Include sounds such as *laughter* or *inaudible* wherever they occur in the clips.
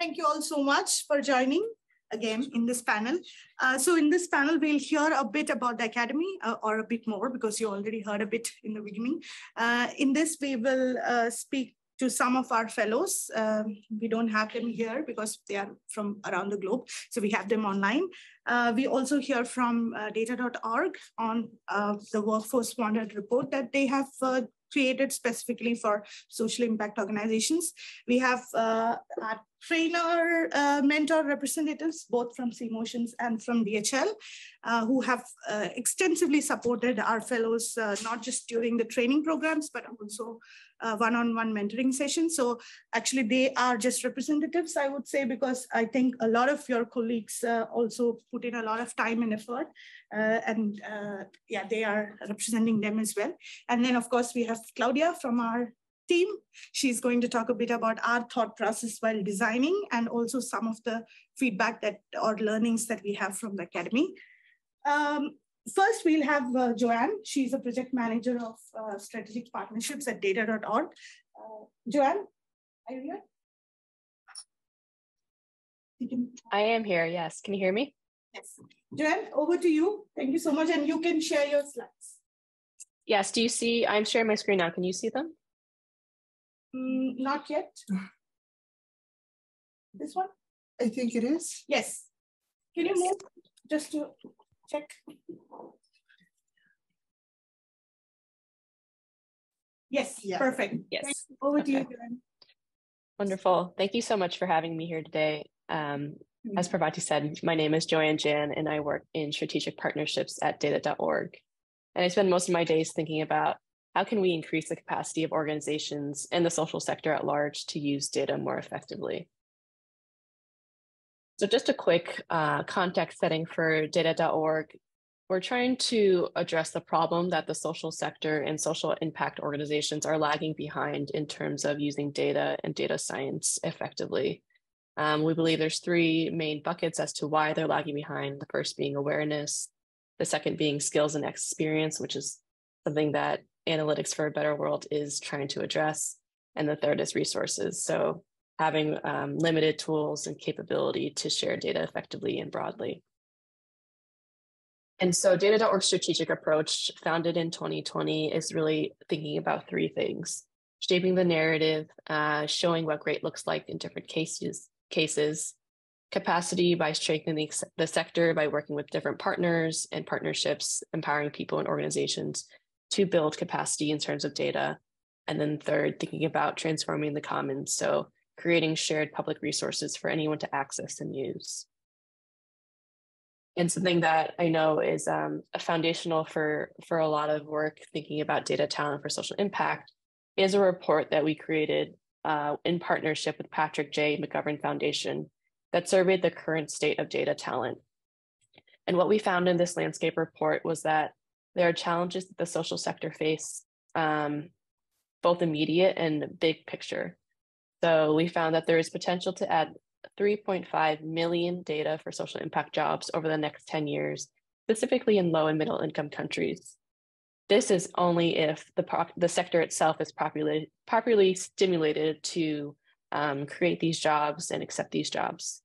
Thank you all so much for joining again in this panel. Uh, so in this panel, we'll hear a bit about the Academy uh, or a bit more because you already heard a bit in the beginning. Uh, in this, we will uh, speak to some of our fellows. Um, we don't have them here because they are from around the globe. So we have them online. Uh, we also hear from uh, data.org on the workforce wanted report that they have created specifically for social impact organizations. We have uh, our trainer uh, mentor representatives, both from Cmotions and from DHL, uh, who have uh, extensively supported our fellows, uh, not just during the training programs, but also uh, one-on-one mentoring sessions. So actually they are just representatives, I would say, because I think a lot of your colleagues also put in a lot of time and effort uh, and uh, yeah, they are representing them as well. And then of course we have Claudia from our team. She's going to talk a bit about our thought process while designing and also some of the feedback that or learnings that we have from the academy. Um, first, we'll have uh, Joanne. She's a project manager of uh, strategic partnerships at data.org. Uh, Joanne, are you here? I am here, yes. Can you hear me? Yes. Joanne, over to you. Thank you so much. And you can share your slides. Yes. Do you see? I'm sharing my screen now. Can you see them? Mm, not yet. This one? I think it is. Yes. Can you move just to check? Yes, yeah. perfect. Yes. Over okay. to you, Joanne. Wonderful. Thank you so much for having me here today. Um, as mm-hmm. Said, my name is Joanne Jan, and I work in strategic partnerships at data.org. And I spend most of my days thinking about how can we increase the capacity of organizations and the social sector at large to use data more effectively. So just a quick uh, context setting for data.org. We're trying to address the problem that the social sector and social impact organizations are lagging behind in terms of using data and data science effectively. Um, we believe there's three main buckets as to why they're lagging behind. The first being awareness, the second being skills and experience, which is something that Analytics for a Better World is trying to address. And the third is resources. So having um, limited tools and capability to share data effectively and broadly. And so data.org strategic approach founded in 2020 is really thinking about three things, shaping the narrative, uh, showing what great looks like in different cases, cases, capacity by strengthening the sector by working with different partners and partnerships, empowering people and organizations to build capacity in terms of data. And then third, thinking about transforming the commons. So creating shared public resources for anyone to access and use. And something that I know is um, foundational for, for a lot of work thinking about data talent for social impact is a report that we created uh, in partnership with Patrick J. McGovern Foundation that surveyed the current state of data talent. And what we found in this landscape report was that there are challenges that the social sector face, um, both immediate and big picture. So we found that there is potential to add 3.5 million data for social impact jobs over the next 10 years, specifically in low and middle income countries. This is only if the, the sector itself is properly, properly stimulated to um, create these jobs and accept these jobs.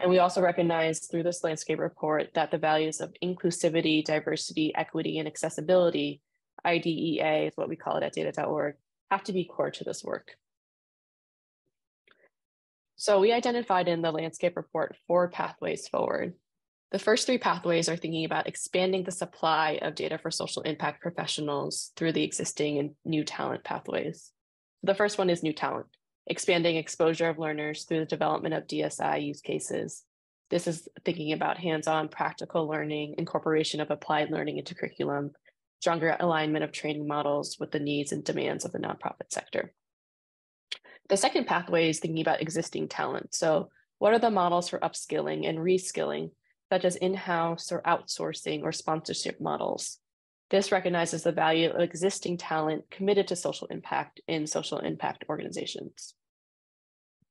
And we also recognize through this landscape report that the values of inclusivity, diversity, equity, and accessibility, IDEA is what we call it at data.org, have to be core to this work. So we identified in the landscape report four pathways forward. The first three pathways are thinking about expanding the supply of data for social impact professionals through the existing and new talent pathways. The first one is new talent, expanding exposure of learners through the development of DSI use cases. This is thinking about hands-on practical learning, incorporation of applied learning into curriculum, stronger alignment of training models with the needs and demands of the nonprofit sector. The second pathway is thinking about existing talent. So what are the models for upskilling and reskilling such as in-house or outsourcing or sponsorship models. This recognizes the value of existing talent committed to social impact in social impact organizations.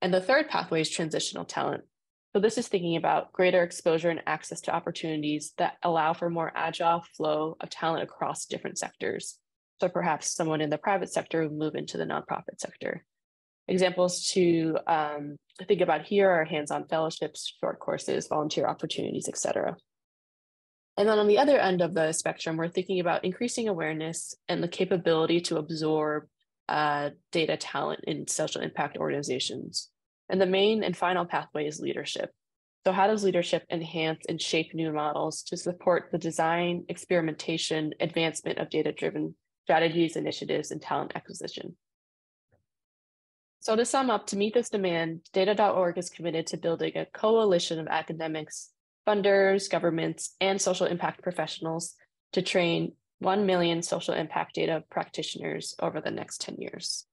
And the third pathway is transitional talent. So this is thinking about greater exposure and access to opportunities that allow for more agile flow of talent across different sectors. So perhaps someone in the private sector would move into the nonprofit sector. Examples to um, think about here are hands-on fellowships, short courses, volunteer opportunities, etc. And then on the other end of the spectrum, we're thinking about increasing awareness and the capability to absorb uh, data talent in social impact organizations. And the main and final pathway is leadership. So how does leadership enhance and shape new models to support the design, experimentation, advancement of data-driven strategies, initiatives, and talent acquisition? So to sum up, to meet this demand, data.org is committed to building a coalition of academics, funders, governments, and social impact professionals to train 1 million social impact data practitioners over the next 10 years.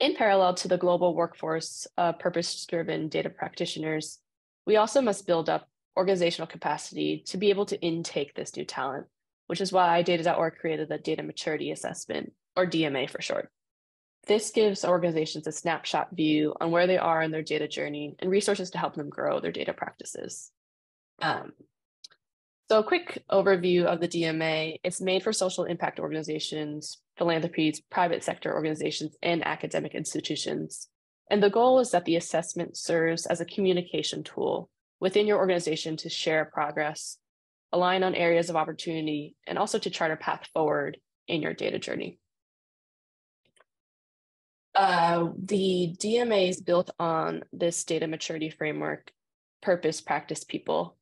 In parallel to the global workforce of purpose-driven data practitioners, we also must build up organizational capacity to be able to intake this new talent, which is why Data.org created the Data Maturity Assessment, or DMA for short. This gives organizations a snapshot view on where they are in their data journey and resources to help them grow their data practices. Um, so a quick overview of the DMA, it's made for social impact organizations, philanthropies, private sector organizations, and academic institutions. And the goal is that the assessment serves as a communication tool within your organization to share progress, align on areas of opportunity, and also to chart a path forward in your data journey. Uh, the DMA is built on this data maturity framework, purpose, practice, people.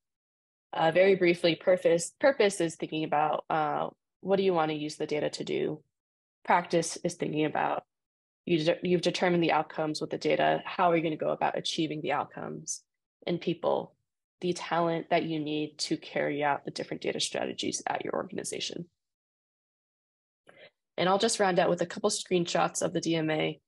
Uh, very briefly, purpose, purpose is thinking about uh, what do you want to use the data to do? Practice is thinking about you de you've determined the outcomes with the data. How are you going to go about achieving the outcomes? And people, the talent that you need to carry out the different data strategies at your organization. And I'll just round out with a couple screenshots of the DMA.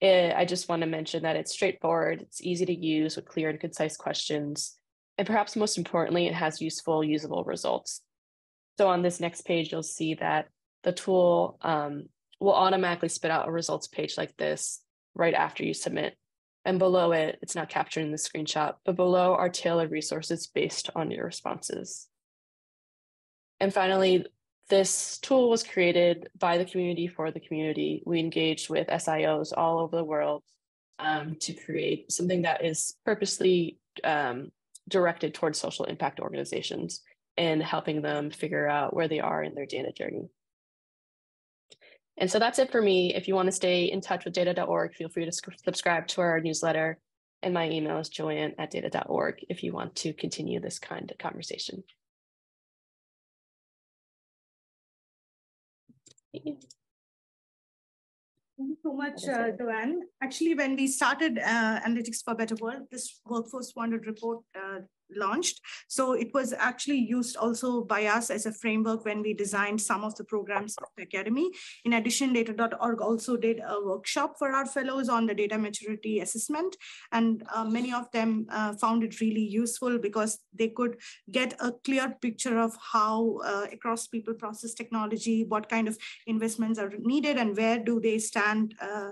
It, eh, I just want to mention that it's straightforward, it's easy to use with clear and concise questions. And perhaps most importantly, it has useful, usable results. So on this next page, you'll see that the tool um, will automatically spit out a results page like this right after you submit. And below it, it's not captured in the screenshot, but below are tailored resources based on your responses. And finally, this tool was created by the community for the community. We engaged with SIOs all over the world um, to create something that is purposely um, directed towards social impact organizations and helping them figure out where they are in their data journey. And so that's it for me. If you want to stay in touch with data.org, feel free to subscribe to our newsletter. And my email is joanne at data.org if you want to continue this kind of conversation. Thank you so much, uh, Joanne. Actually, when we started uh, Analytics for Better World, this Workforce Wanted report uh, launched. So it was actually used also by us as a framework when we designed some of the programs of the Academy. In addition, data.org also did a workshop for our fellows on the data maturity assessment. And uh, many of them uh, found it really useful because they could get a clear picture of how uh, across people process technology, what kind of investments are needed and where do they stand. Uh,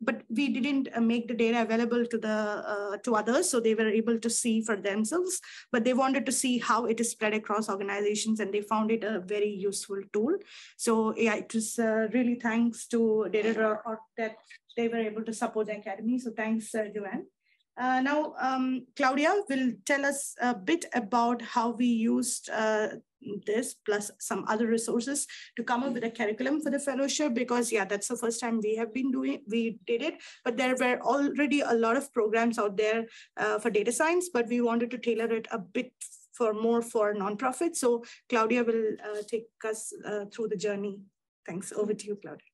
but we didn't uh, make the data available to the uh, to others, so they were able to see for themselves but they wanted to see how it is spread across organizations and they found it a very useful tool. So yeah, it was uh, really thanks to Data or that they were able to support the Academy. So thanks, uh, Joanne. Uh, now, um, Claudia will tell us a bit about how we used uh, this plus some other resources to come up with a curriculum for the fellowship because yeah that's the first time we have been doing we did it. But there were already a lot of programs out there uh, for data science but we wanted to tailor it a bit for more for nonprofits. So claudia will uh, take us uh, through the journey. Thanks. Over to you claudia.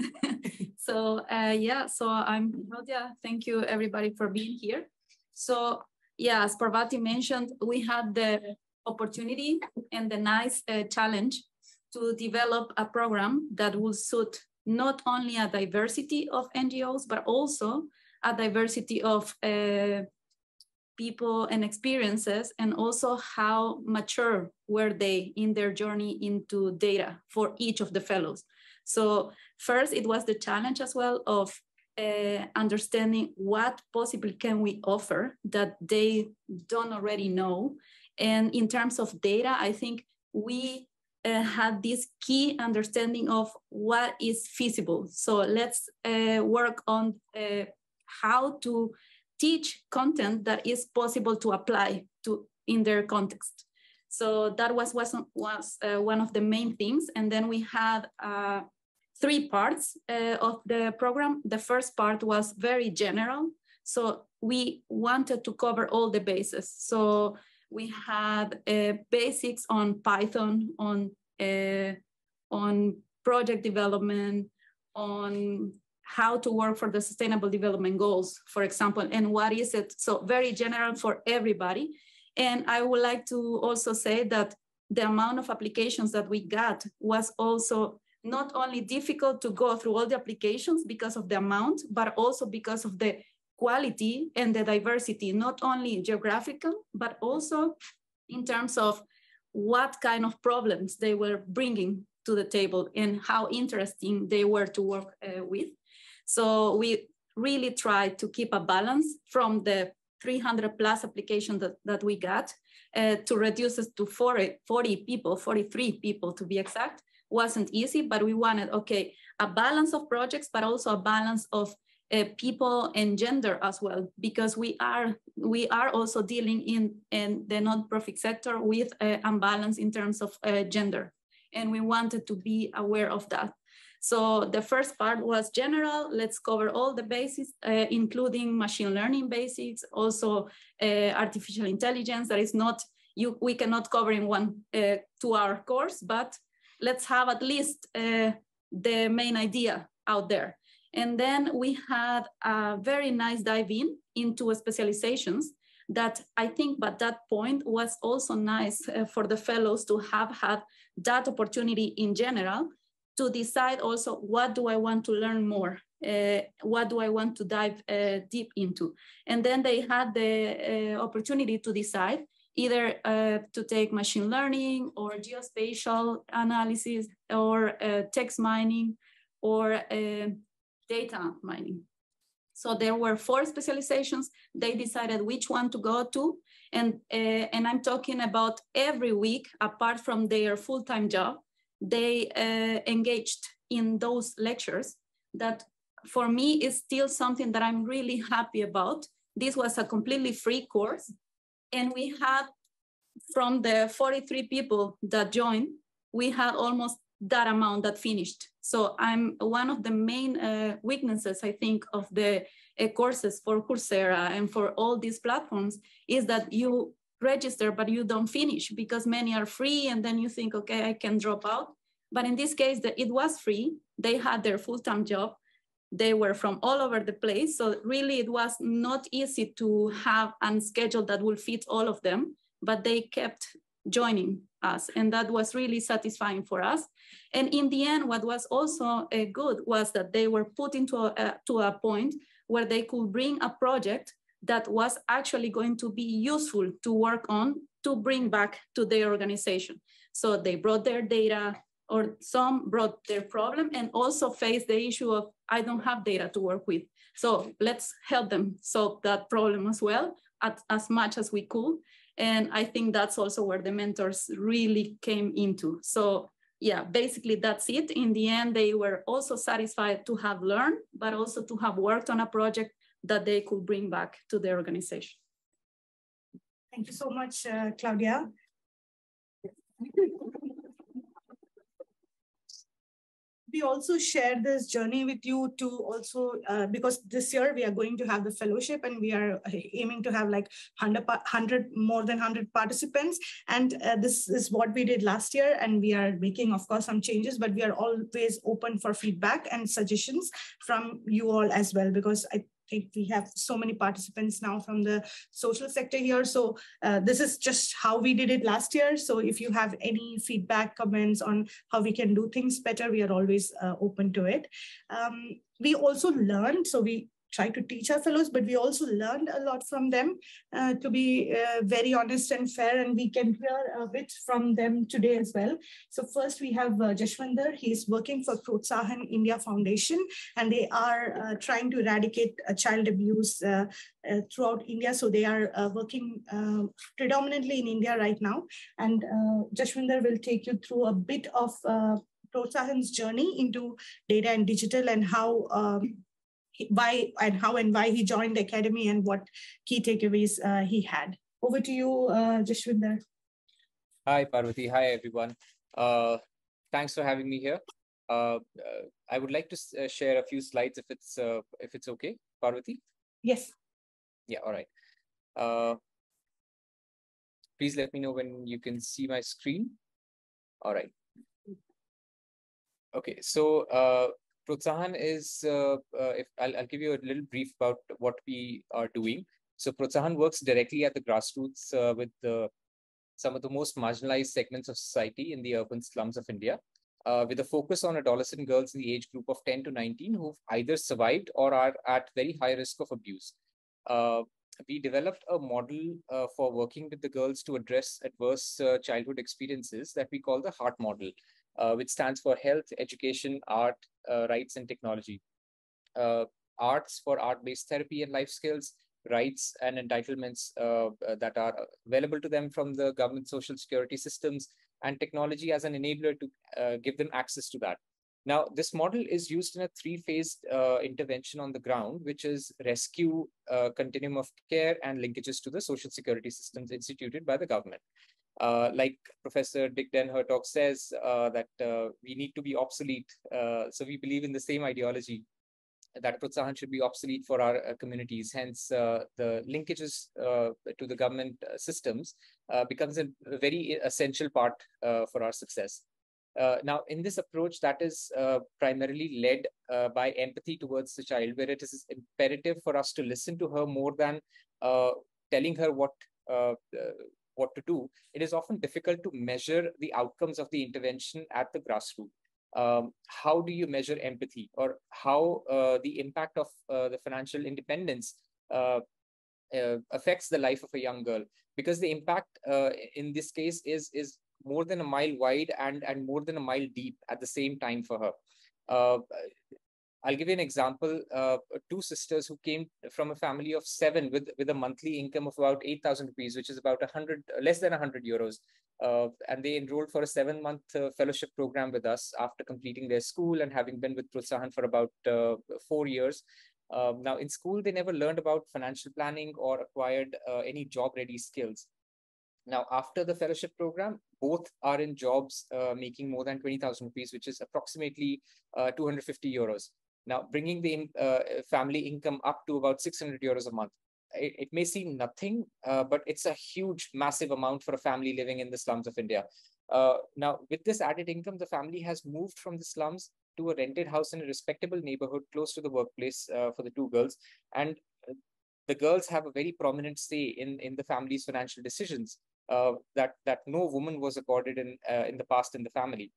*laughs* So uh, yeah so i'm claudia. Thank you everybody for being here. So yeah, as Parvati mentioned, we had the opportunity and the nice uh, challenge to develop a program that will suit not only a diversity of NGOs, but also a diversity of uh, people and experiences, and also how mature were they in their journey into data for each of the fellows. So first, it was the challenge as well of uh, understanding what possibly can we offer that they don't already know. And in terms of data, I think we uh, had this key understanding of what is feasible. So let's uh, work on uh, how to teach content that is possible to apply to in their context. So that was, was, was uh, one of the main things. And then we had uh, three parts uh, of the program. The first part was very general. So we wanted to cover all the bases. So we had uh, basics on Python, on, uh, on project development, on how to work for the sustainable development goals, for example, and what is it? So very general for everybody. And I would like to also say that the amount of applications that we got was also not only difficult to go through all the applications because of the amount, but also because of the quality and the diversity, not only geographical, but also in terms of what kind of problems they were bringing to the table and how interesting they were to work uh, with. So we really tried to keep a balance from the 300 plus applications that, that we got uh, to reduce it to 40, 40 people, 43 people to be exact, wasn't easy, but we wanted, okay, a balance of projects, but also a balance of uh, people and gender as well, because we are we are also dealing in, in the nonprofit sector with uh, imbalance in terms of uh, gender. And we wanted to be aware of that. So the first part was general. Let's cover all the basics, uh, including machine learning basics, also uh, artificial intelligence. That is not you. We cannot cover in one uh, two-hour course, but let's have at least uh, the main idea out there. And then we had a very nice dive in into specializations that I think by that point was also nice uh, for the fellows to have had that opportunity in general to decide also what do I want to learn more? Uh, what do I want to dive uh, deep into? And then they had the uh, opportunity to decide either uh, to take machine learning or geospatial analysis or uh, text mining or uh, data mining. So there were four specializations. They decided which one to go to. And, and I'm talking about every week, apart from their full-time job, they uh, engaged in those lectures that for me is still something that I'm really happy about. This was a completely free course. And we had, from the 43 people that joined, we had almost that amount that finished. So I'm one of the main uh, weaknesses, I think, of the uh, courses for Coursera and for all these platforms is that you register, but you don't finish because many are free. And then you think, okay, I can drop out. But in this case, the, it was free. They had their full-time job. They were from all over the place. So really it was not easy to have a schedule that will fit all of them, but they kept joining us. And that was really satisfying for us. And in the end, what was also uh, good was that they were put into a, uh, to a point where they could bring a project that was actually going to be useful to work on to bring back to their organization. So they brought their data, or some brought their problem and also faced the issue of, I don't have data to work with. So let's help them solve that problem as well, at, as much as we could. And I think that's also where the mentors really came into. So yeah, basically that's it. In the end, they were also satisfied to have learned, but also to have worked on a project that they could bring back to their organization. Thank you so much, uh, Claudia. *laughs* we also share this journey with you to also uh, because this year we are going to have the fellowship and we are uh, aiming to have like 100, 100 more than 100 participants. And uh, this is what we did last year and we are making of course some changes but we are always open for feedback and suggestions from you all as well because i think we have so many participants now from the social sector here. So uh, this is just how we did it last year. So if you have any feedback, comments on how we can do things better, we are always uh, open to it. Um, we also learned, so we try to teach our fellows, but we also learned a lot from them, uh, to be uh, very honest and fair, and we can hear a bit from them today as well. So first we have uh, Jashwinder. He's working for Protsahan India Foundation, and they are uh, trying to eradicate uh, child abuse uh, throughout India. So they are working predominantly in India right now. And Jashwinder will take you through a bit of Protsahan's journey into data and digital and how um, why and how and why he joined the academy and what key takeaways uh, he had. Over to you, uh, Jashwinder. Hi, Parvati. Hi, everyone. Uh, thanks for having me here. Uh, uh I would like to uh, share a few slides if it's uh, if it's okay, Parvati. Yes. Yeah. All right. please let me know when you can see my screen. All right. Okay. So Protsahan is, uh, uh, if I'll, I'll give you a little brief about what we are doing. So Protsahan works directly at the grassroots uh, with the, some of the most marginalized segments of society in the urban slums of India, uh, with a focus on adolescent girls in the age group of 10 to 19 who've either survived or are at very high risk of abuse. Uh, we developed a model uh, for working with the girls to address adverse childhood experiences that we call the HEART model uh, which stands for Health, Education, Art, uh, Rights, and Technology. Uh, arts for art-based therapy and life skills, rights and entitlements uh, that are available to them from the government social security systems, and technology as an enabler to uh, give them access to that. Now, this model is used in a three-phased uh, intervention on the ground, which is rescue, continuum of care, and linkages to the social security systems instituted by the government. Uh, like Professor Dick Den Hertog says, uh, that uh, we need to be obsolete. Uh, so we believe in the same ideology that Protsahan should be obsolete for our uh, communities. Hence, uh, the linkages to the government systems becomes a very essential part for our success. now, in this approach, that is primarily led by empathy towards the child, where it is imperative for us to listen to her more than telling her what what to do, it is often difficult to measure the outcomes of the intervention at the grassroots. Um, how do you measure empathy or how uh, the impact of uh, the financial independence uh, uh affects the life of a young girl? Because the impact uh, in this case is, is more than a mile wide and, and more than a mile deep at the same time for her. Uh, I'll give you an example. Uh, two sisters who came from a family of seven with, with a monthly income of about 8,000 rupees, which is about 100, less than 100 euros. Uh, and they enrolled for a seven month uh, fellowship program with us after completing their school and having been with Protsahan for about uh, four years. Um, now, in school, they never learned about financial planning or acquired uh, any job ready skills. Now, after the fellowship program, both are in jobs uh, making more than 20,000 rupees, which is approximately 250 euros. Now, bringing the uh, family income up to about 600 euros a month. It, it may seem nothing, uh, but it's a huge, massive amount for a family living in the slums of India. Uh, now, with this added income, the family has moved from the slums to a rented house in a respectable neighborhood close to the workplace uh, for the two girls. And uh, the girls have a very prominent say in, in the family's financial decisions uh, that, that no woman was accorded in, in the past in the family.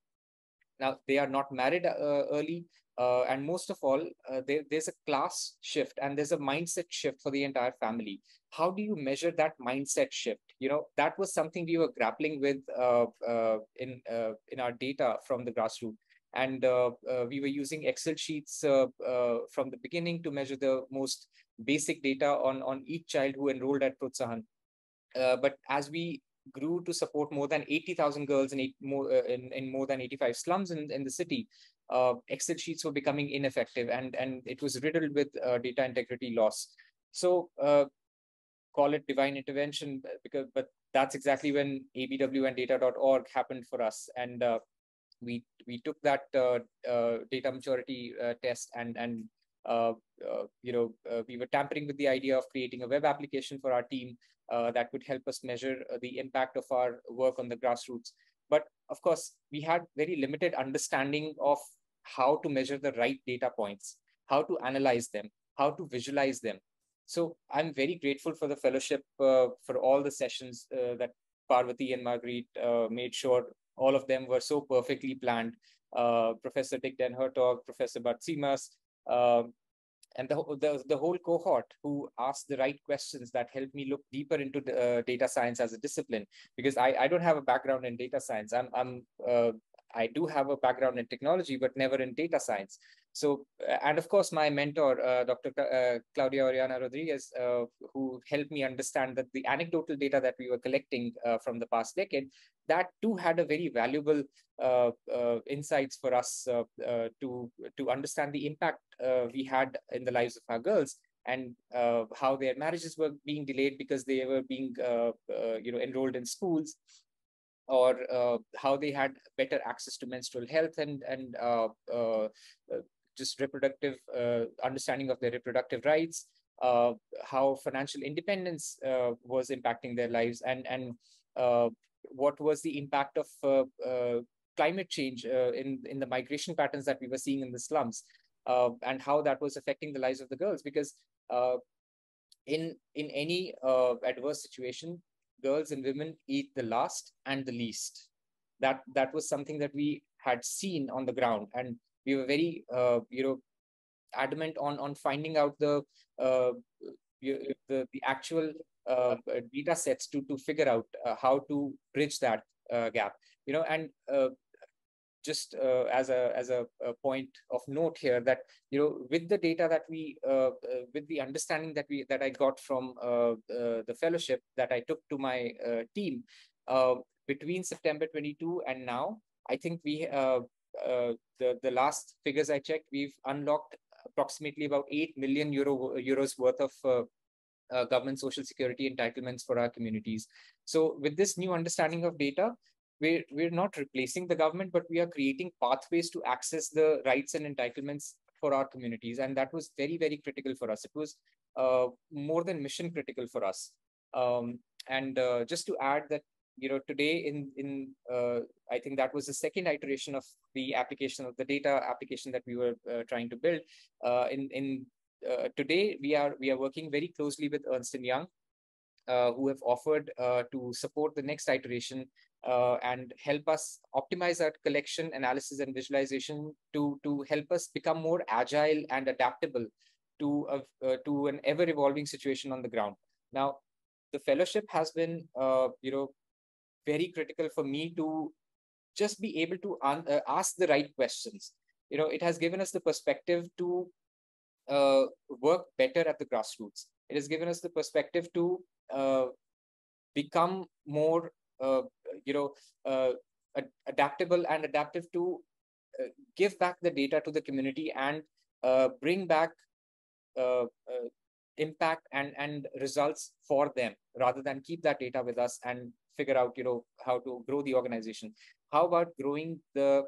Now, they are not married early. Uh, and most of all, uh, there, there's a class shift and there's a mindset shift for the entire family. How do you measure that mindset shift? You know, that was something we were grappling with uh, uh in uh, in our data from the grassroots. And uh, we were using Excel sheets from the beginning to measure the most basic data on, on each child who enrolled at Protsahan. but as we grew to support more than 80,000 girls in, eight, more, uh, in, in more than 85 slums in, in the city, uh, Excel sheets were becoming ineffective and, and it was riddled with uh, data integrity loss. So uh, call it divine intervention, because but that's exactly when ABW and data.org happened for us. And uh, we, we took that uh, data maturity test and, and uh, uh, you know, uh, we were tampering with the idea of creating a web application for our team that could help us measure the impact of our work on the grassroots. But of course, we had very limited understanding of how to measure the right data points, how to analyze them, how to visualize them. So I'm very grateful for the fellowship uh, for all the sessions uh, that Parvati and Marguerite uh, made sure all of them were so perfectly planned. Professor Dick Den Professor Bart Simas, and the, the, the whole cohort who asked the right questions that helped me look deeper into the, uh, data science as a discipline because I, I don't have a background in data science i'm, I'm uh, I do have a background in technology, but never in data science. So, uh, and of course, my mentor, uh, Dr. Uh, Claudia Oriana Rodriguez, uh, who helped me understand that the anecdotal data that we were collecting uh, from the past decade, that too had a very valuable uh, insights for us to, to understand the impact we had in the lives of our girls and how their marriages were being delayed because they were being, you know, enrolled in schools or uh, how they had better access to menstrual health and and uh, uh, just reproductive uh, understanding of their reproductive rights, uh, how financial independence uh, was impacting their lives, and and uh, what was the impact of uh, uh, climate change in in the migration patterns that we were seeing in the slums, and how that was affecting the lives of the girls because. in in any adverse situation, girls and women eat the last and the least. That that was something that we had seen on the ground, and we were very uh, you know adamant on on finding out the uh, the, the actual uh, data sets to to figure out how to bridge that gap. You know, and just uh, as a as a, a, point of note here that you know with the data that we uh, uh, with the understanding that we that I got from the fellowship that I took to my team between September 22 and now I think we the the last figures I checked we've unlocked approximately about 8 million euro euros worth of uh, government social security entitlements for our communities. So with this new understanding of data, we're, we're not replacing the government, but we are creating pathways to access the rights and entitlements for our communities. And that was very, very critical for us. It was uh, more than mission critical for us. Um, and uh, just to add that, you know, today in, in uh, I think that was the second iteration of the application of the data application that we were uh, trying to build. Uh, in in uh, today, we are we are working very closely with Ernst & Young, uh, who have offered to support the next iteration and help us optimize our collection, analysis, and visualization to, to help us become more agile and adaptable to, a, to an ever-evolving situation on the ground. Now, the fellowship has been, uh, you know, very critical for me to just be able to uh, ask the right questions. You know, it has given us the perspective to uh, work better at the grassroots. It has given us the perspective to uh, become more uh, you know, uh, adaptable and adaptive to uh, give back the data to the community and bring back impact and and results for them rather than keep that data with us and figure out you know how to grow the organization. How about growing the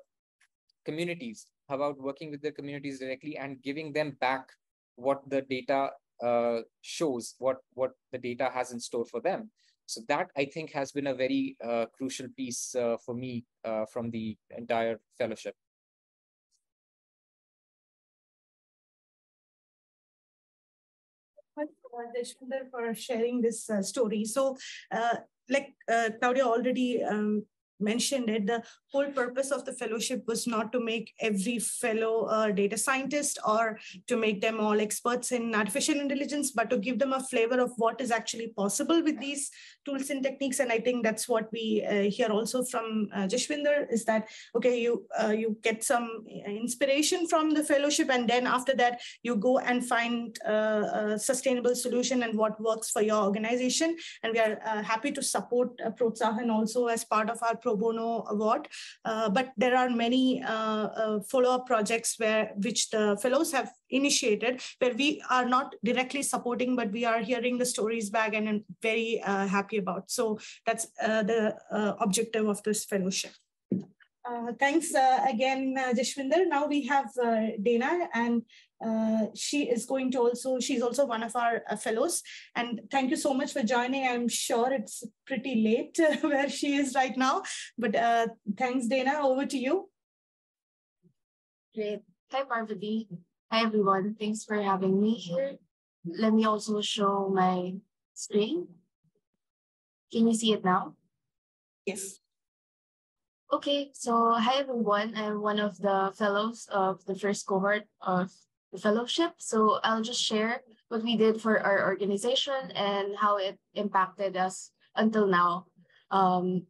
communities? How about working with the communities directly and giving them back what the data uh, shows what what the data has in store for them? So that I think has been a very uh, crucial piece uh, for me uh, from the entire fellowship. Jashwinder for sharing this uh, story. So, uh, like uh, Claudia already um, mentioned it, the whole purpose of the fellowship was not to make every fellow a data scientist or to make them all experts in artificial intelligence, but to give them a flavor of what is actually possible with these tools and techniques. And I think that's what we uh, hear also from uh, Jashwinder is that, okay, you, uh, you get some inspiration from the fellowship and then after that you go and find uh, a sustainable solution and what works for your organization. And we are uh, happy to support uh, Protsahan also as part of our pro bono award. Uh, but there are many follow-up projects where which the fellows have initiated where we are not directly supporting, but we are hearing the stories back and I'm very uh, happy about. So that's uh, the uh, objective of this fellowship. Uh, thanks uh, again, uh, Jashwinder. Now we have uh, Dana, and uh, she is going to also, she's also one of our uh, fellows. And thank you so much for joining. I'm sure it's pretty late *laughs* where she is right now, but thanks, Dana. Over to you. Great. Hi, Parvati. Hi everyone, thanks for having me here. Let me also show my screen. Can you see it now? Yes. Okay, so hi everyone. I'm one of the fellows of the first cohort of fellowship. So I'll just share what we did for our organization and how it impacted us until now. Um,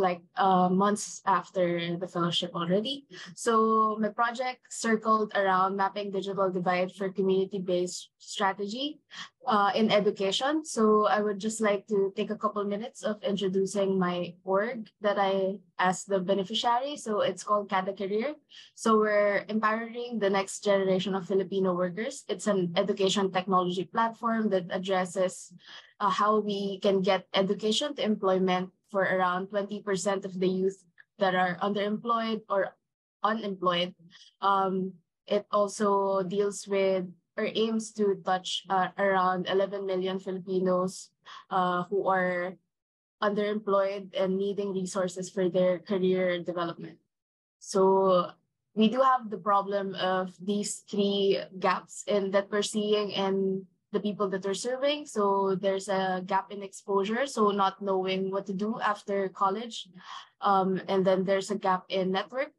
like uh, months after the fellowship already. So my project circled around mapping digital divide for community-based strategy uh, in education. So I would just like to take a couple minutes of introducing my org that I as the beneficiary. So it's called Kada Career. So we're empowering the next generation of Filipino workers. It's an education technology platform that addresses uh, how we can get education to employment for around 20% of the youth that are underemployed or unemployed. Um, it also deals with or aims to touch uh, around 11 million Filipinos uh, who are underemployed and needing resources for their career development. So we do have the problem of these three gaps in that we're seeing in the people that we're serving. So there's a gap in exposure, so not knowing what to do after college. Um, and then there's a gap in network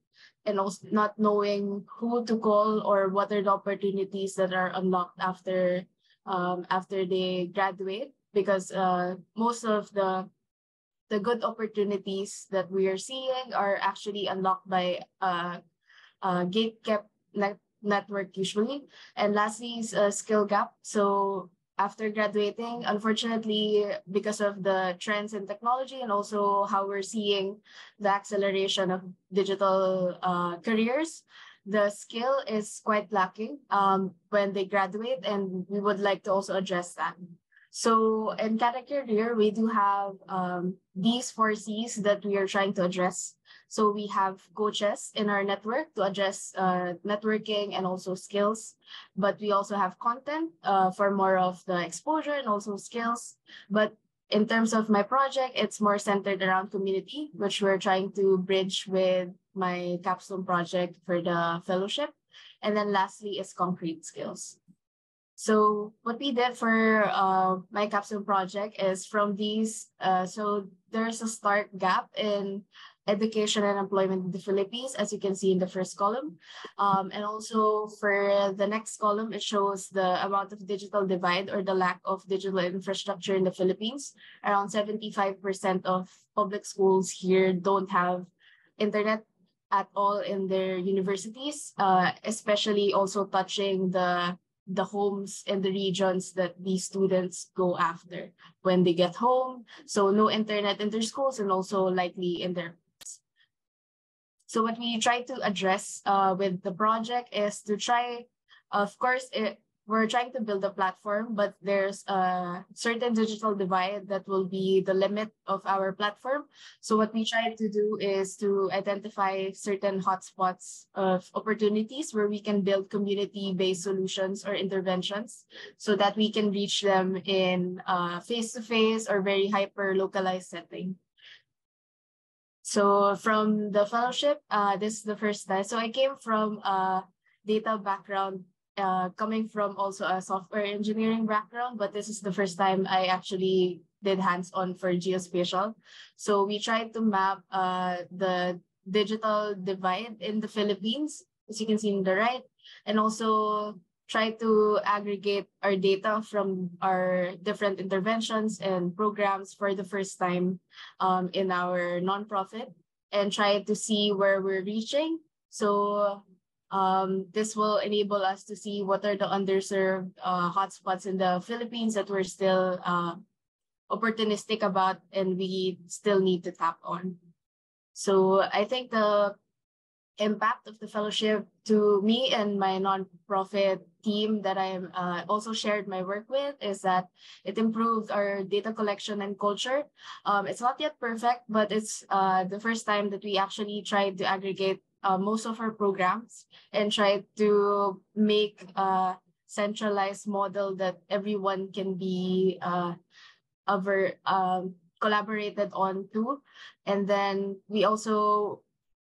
and also not knowing who to call or what are the opportunities that are unlocked after um, after they graduate because uh, most of the the good opportunities that we are seeing are actually unlocked by uh, uh, gate kept net network usually. And lastly is a skill gap. So after graduating, unfortunately, because of the trends in technology and also how we're seeing the acceleration of digital uh, careers, the skill is quite lacking um, when they graduate, and we would like to also address that. So in Kada Career, we do have um, these four C's that we are trying to address. So we have coaches in our network to address uh, networking and also skills, but we also have content uh, for more of the exposure and also skills. But in terms of my project, it's more centered around community, which we're trying to bridge with my capstone project for the fellowship. And then lastly is concrete skills. So what we did for uh, my capstone project is from these, uh, so there's a stark gap in education and employment in the Philippines, as you can see in the first column. Um, and also for the next column, it shows the amount of digital divide or the lack of digital infrastructure in the Philippines. Around 75% of public schools here don't have internet at all in their universities, uh, especially also touching the the homes and the regions that these students go after when they get home. So no internet in their schools and also likely in their homes. so what we try to address uh, with the project is to try, of course, it, we're trying to build a platform, but there's a certain digital divide that will be the limit of our platform. So what we try to do is to identify certain hotspots of opportunities where we can build community-based solutions or interventions so that we can reach them in a face-to-face -face or very hyper-localized setting. So from the fellowship, uh, this is the first time. So I came from a data background, uh, coming from also a software engineering background, but this is the first time I actually did hands-on for geospatial. So we tried to map uh, the digital divide in the Philippines, as you can see in the right, and also try to aggregate our data from our different interventions and programs for the first time um, in our nonprofit and try to see where we're reaching. So um, this will enable us to see what are the underserved uh, hotspots in the Philippines that we're still uh, opportunistic about and we still need to tap on. So I think the impact of the fellowship to me and my nonprofit team that I uh, also shared my work with is that it improved our data collection and culture. Um, it's not yet perfect, but it's uh, the first time that we actually tried to aggregate uh, most of our programs and try to make a centralized model that everyone can be uh, over, um, collaborated on too. And then we also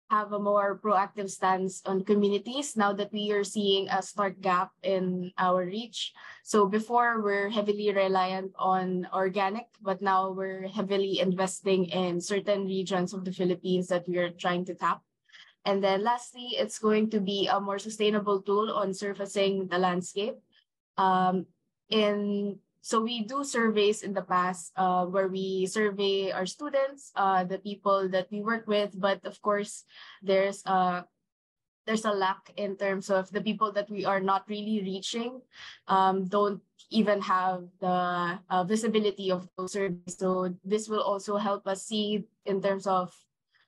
have a more proactive stance on communities now that we are seeing a stark gap in our reach. So before we're heavily reliant on organic, but now we're heavily investing in certain regions of the Philippines that we are trying to tap. And then lastly, it's going to be a more sustainable tool on surfacing the landscape. Um, in so we do surveys in the past uh, where we survey our students, uh, the people that we work with, but of course, there's a there's a lack in terms of the people that we are not really reaching um, don't even have the uh, visibility of those surveys. So this will also help us see in terms of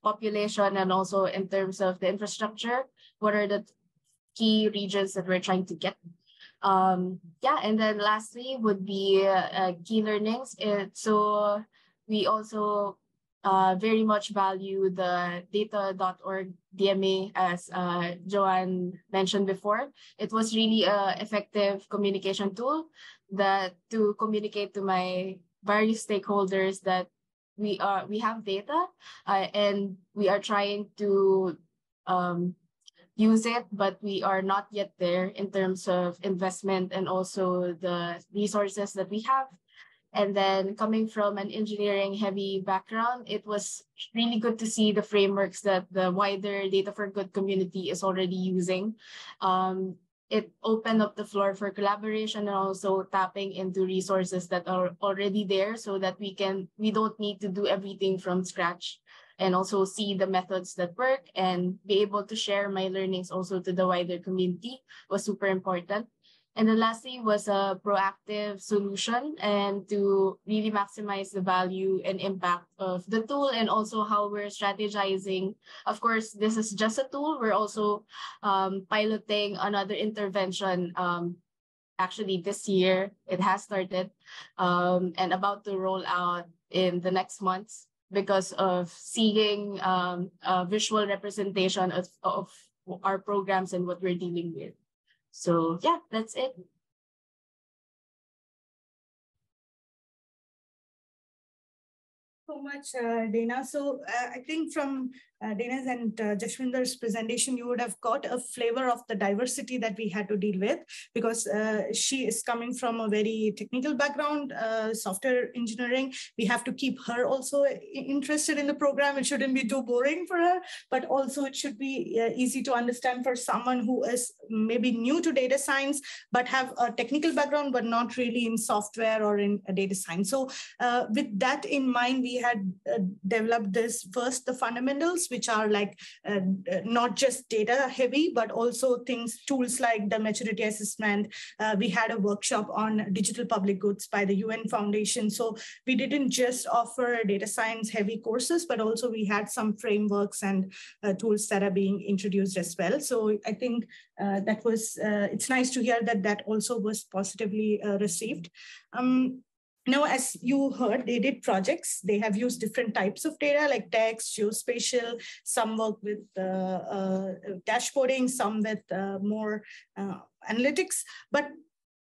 population and also in terms of the infrastructure, what are the key regions that we're trying to get um, yeah, and then lastly would be uh, key learnings. It, so we also uh, very much value the data.org DMA as uh, Joanne mentioned before. It was really a effective communication tool that to communicate to my various stakeholders that we are we have data uh, and we are trying to um, use it, but we are not yet there in terms of investment and also the resources that we have. And then coming from an engineering heavy background, it was really good to see the frameworks that the wider Data for Good community is already using. Um, it opened up the floor for collaboration and also tapping into resources that are already there so that we can we don't need to do everything from scratch and also see the methods that work and be able to share my learnings also to the wider community was super important. And then lastly was a proactive solution and to really maximize the value and impact of the tool and also how we're strategizing. Of course, this is just a tool. We're also um, piloting another intervention um, actually this year. It has started um, and about to roll out in the next months because of seeing um, a visual representation of, of our programs and what we're dealing with. So yeah, that's it. so much, uh, Dana. So uh, I think from uh, Dana's and uh, Jashwinder's presentation, you would have got a flavor of the diversity that we had to deal with because uh, she is coming from a very technical background, uh, software engineering. We have to keep her also interested in the program. It shouldn't be too boring for her, but also it should be uh, easy to understand for someone who is maybe new to data science, but have a technical background, but not really in software or in data science. So uh, with that in mind, we had developed this first, the fundamentals, which are like uh, not just data heavy, but also things, tools like the maturity assessment. Uh, we had a workshop on digital public goods by the UN Foundation. So we didn't just offer data science heavy courses, but also we had some frameworks and uh, tools that are being introduced as well. So I think uh, that was, uh, it's nice to hear that that also was positively uh, received. Um, now, as you heard, they did projects. They have used different types of data like text, geospatial, some work with uh, uh, dashboarding, some with uh, more uh, analytics, but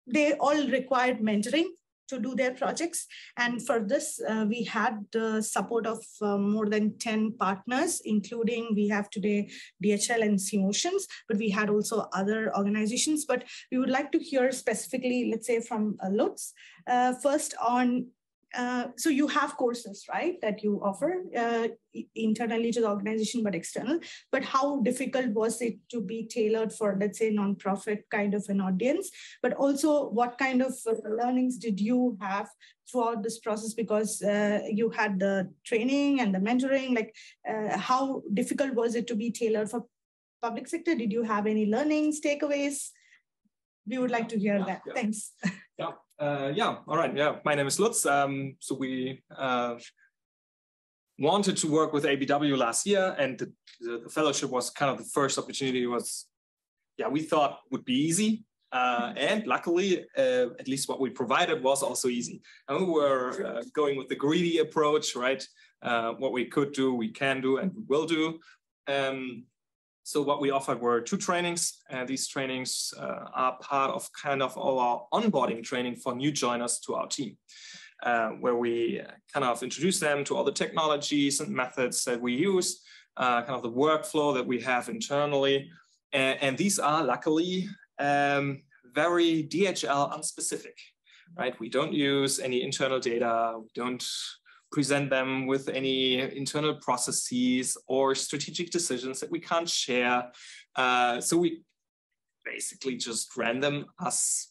they all required mentoring to do their projects. And for this, uh, we had the support of uh, more than 10 partners, including we have today DHL and Cmotions, but we had also other organizations. But we would like to hear specifically, let's say from uh, Lutz, uh, first on uh, so you have courses, right, that you offer uh, internally to the organization, but external. But how difficult was it to be tailored for, let's say, nonprofit kind of an audience? But also, what kind of uh, learnings did you have throughout this process? Because uh, you had the training and the mentoring. Like, uh, how difficult was it to be tailored for public sector? Did you have any learnings, takeaways? We would like to hear yeah, that. Yeah. Thanks. *laughs* Yeah. Uh, yeah, all right. Yeah, my name is Lutz. Um, so we uh, wanted to work with ABW last year, and the, the, fellowship was kind of the first opportunity. Was yeah, we thought would be easy, uh, and luckily, uh, at least what we provided was also easy. And we were uh, going with the greedy approach, right? Uh, what we could do, we can do, and we will do. Um, so what we offered were two trainings, and these trainings uh, are part of kind of our onboarding training for new joiners to our team, uh, where we kind of introduce them to all the technologies and methods that we use, uh, kind of the workflow that we have internally. And, and these are luckily um, very DHL unspecific, right? We don't use any internal data. We don't present them with any internal processes or strategic decisions that we can't share. Uh, so we basically just ran them as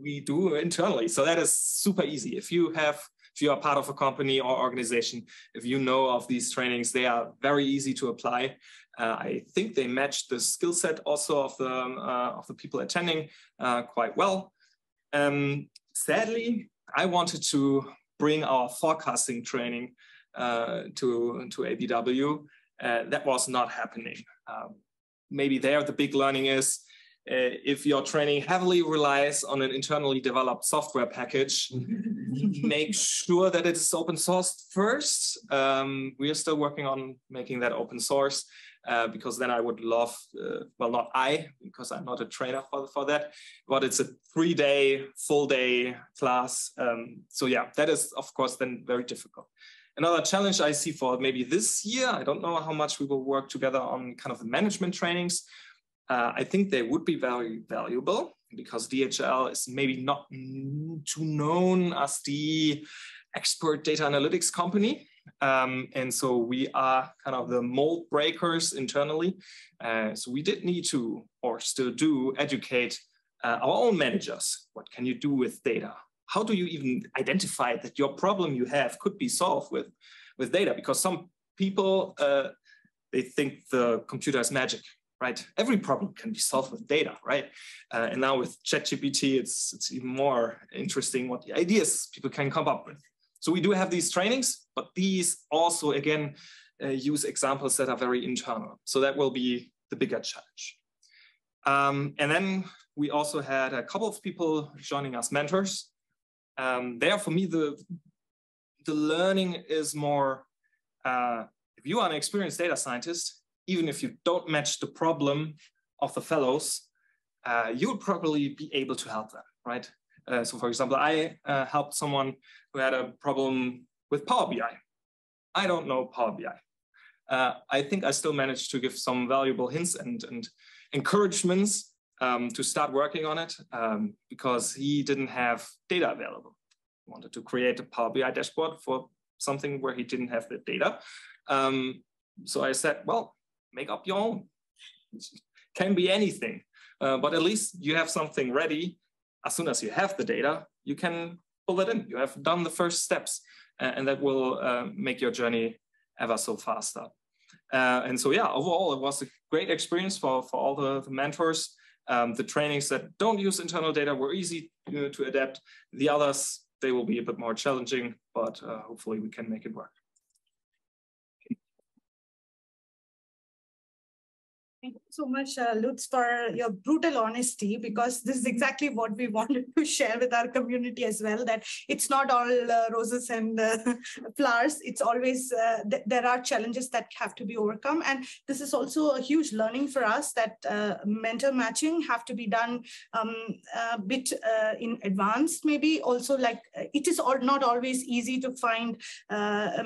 we do internally. So that is super easy. If you have, if you are part of a company or organization, if you know of these trainings, they are very easy to apply. Uh, I think they match the skill set also of the uh, of the people attending uh, quite well. Um, sadly, I wanted to bring our forecasting training uh, to to ABW. Uh, that was not happening. Um, maybe there the big learning is uh, if your training heavily relies on an internally developed software package, *laughs* make sure that it is open sourced first. Um, we are still working on making that open source uh, because then I would love, uh, well, not I, because I'm not a trainer for, for that, but it's a three day, full day class. Um, so yeah, that is of course then very difficult. Another challenge I see for maybe this year, I don't know how much we will work together on kind of the management trainings, uh, I think they would be very valuable because DHL is maybe not too known as the expert data analytics company. Um, and so we are kind of the mold breakers internally. Uh, so we did need to, or still do, educate uh, our own managers. What can you do with data? How do you even identify that your problem you have could be solved with, with data? Because some people, uh, they think the computer is magic right? Every problem can be solved with data, right? Uh, and now with ChatGPT, it's, it's even more interesting what the ideas people can come up with. So we do have these trainings, but these also, again, uh, use examples that are very internal. So that will be the bigger challenge. Um, and then we also had a couple of people joining us mentors. Um, there, for me, the, the learning is more, uh, if you are an experienced data scientist, even if you don't match the problem of the fellows, uh, you would probably be able to help them, right? Uh, so for example, I uh, helped someone who had a problem with Power BI. I don't know Power BI. Uh, I think I still managed to give some valuable hints and, and encouragements um, to start working on it um, because he didn't have data available. He wanted to create a Power BI dashboard for something where he didn't have the data. Um, so I said, well, make up your own. *laughs* It can be anything, uh, but at least you have something ready. As soon as you have the data, you can pull it in. You have done the first steps, uh, and that will uh, make your journey ever so faster. Uh, and so, yeah, overall, it was a great experience for, for all the, the mentors. Um, the trainings that don't use internal data were easy uh, to adapt. The others, they will be a bit more challenging, but uh, hopefully we can make it work. So much, uh, Lutz, for your brutal honesty, because this is exactly what we *laughs* wanted to share with our community as well, that it's not all uh, roses and uh, *laughs* flowers. It's always, uh, th there are challenges that have to be overcome. And this is also a huge learning for us that uh, mentor matching have to be done um, a bit uh, in advance, maybe also like it is all, not always easy to find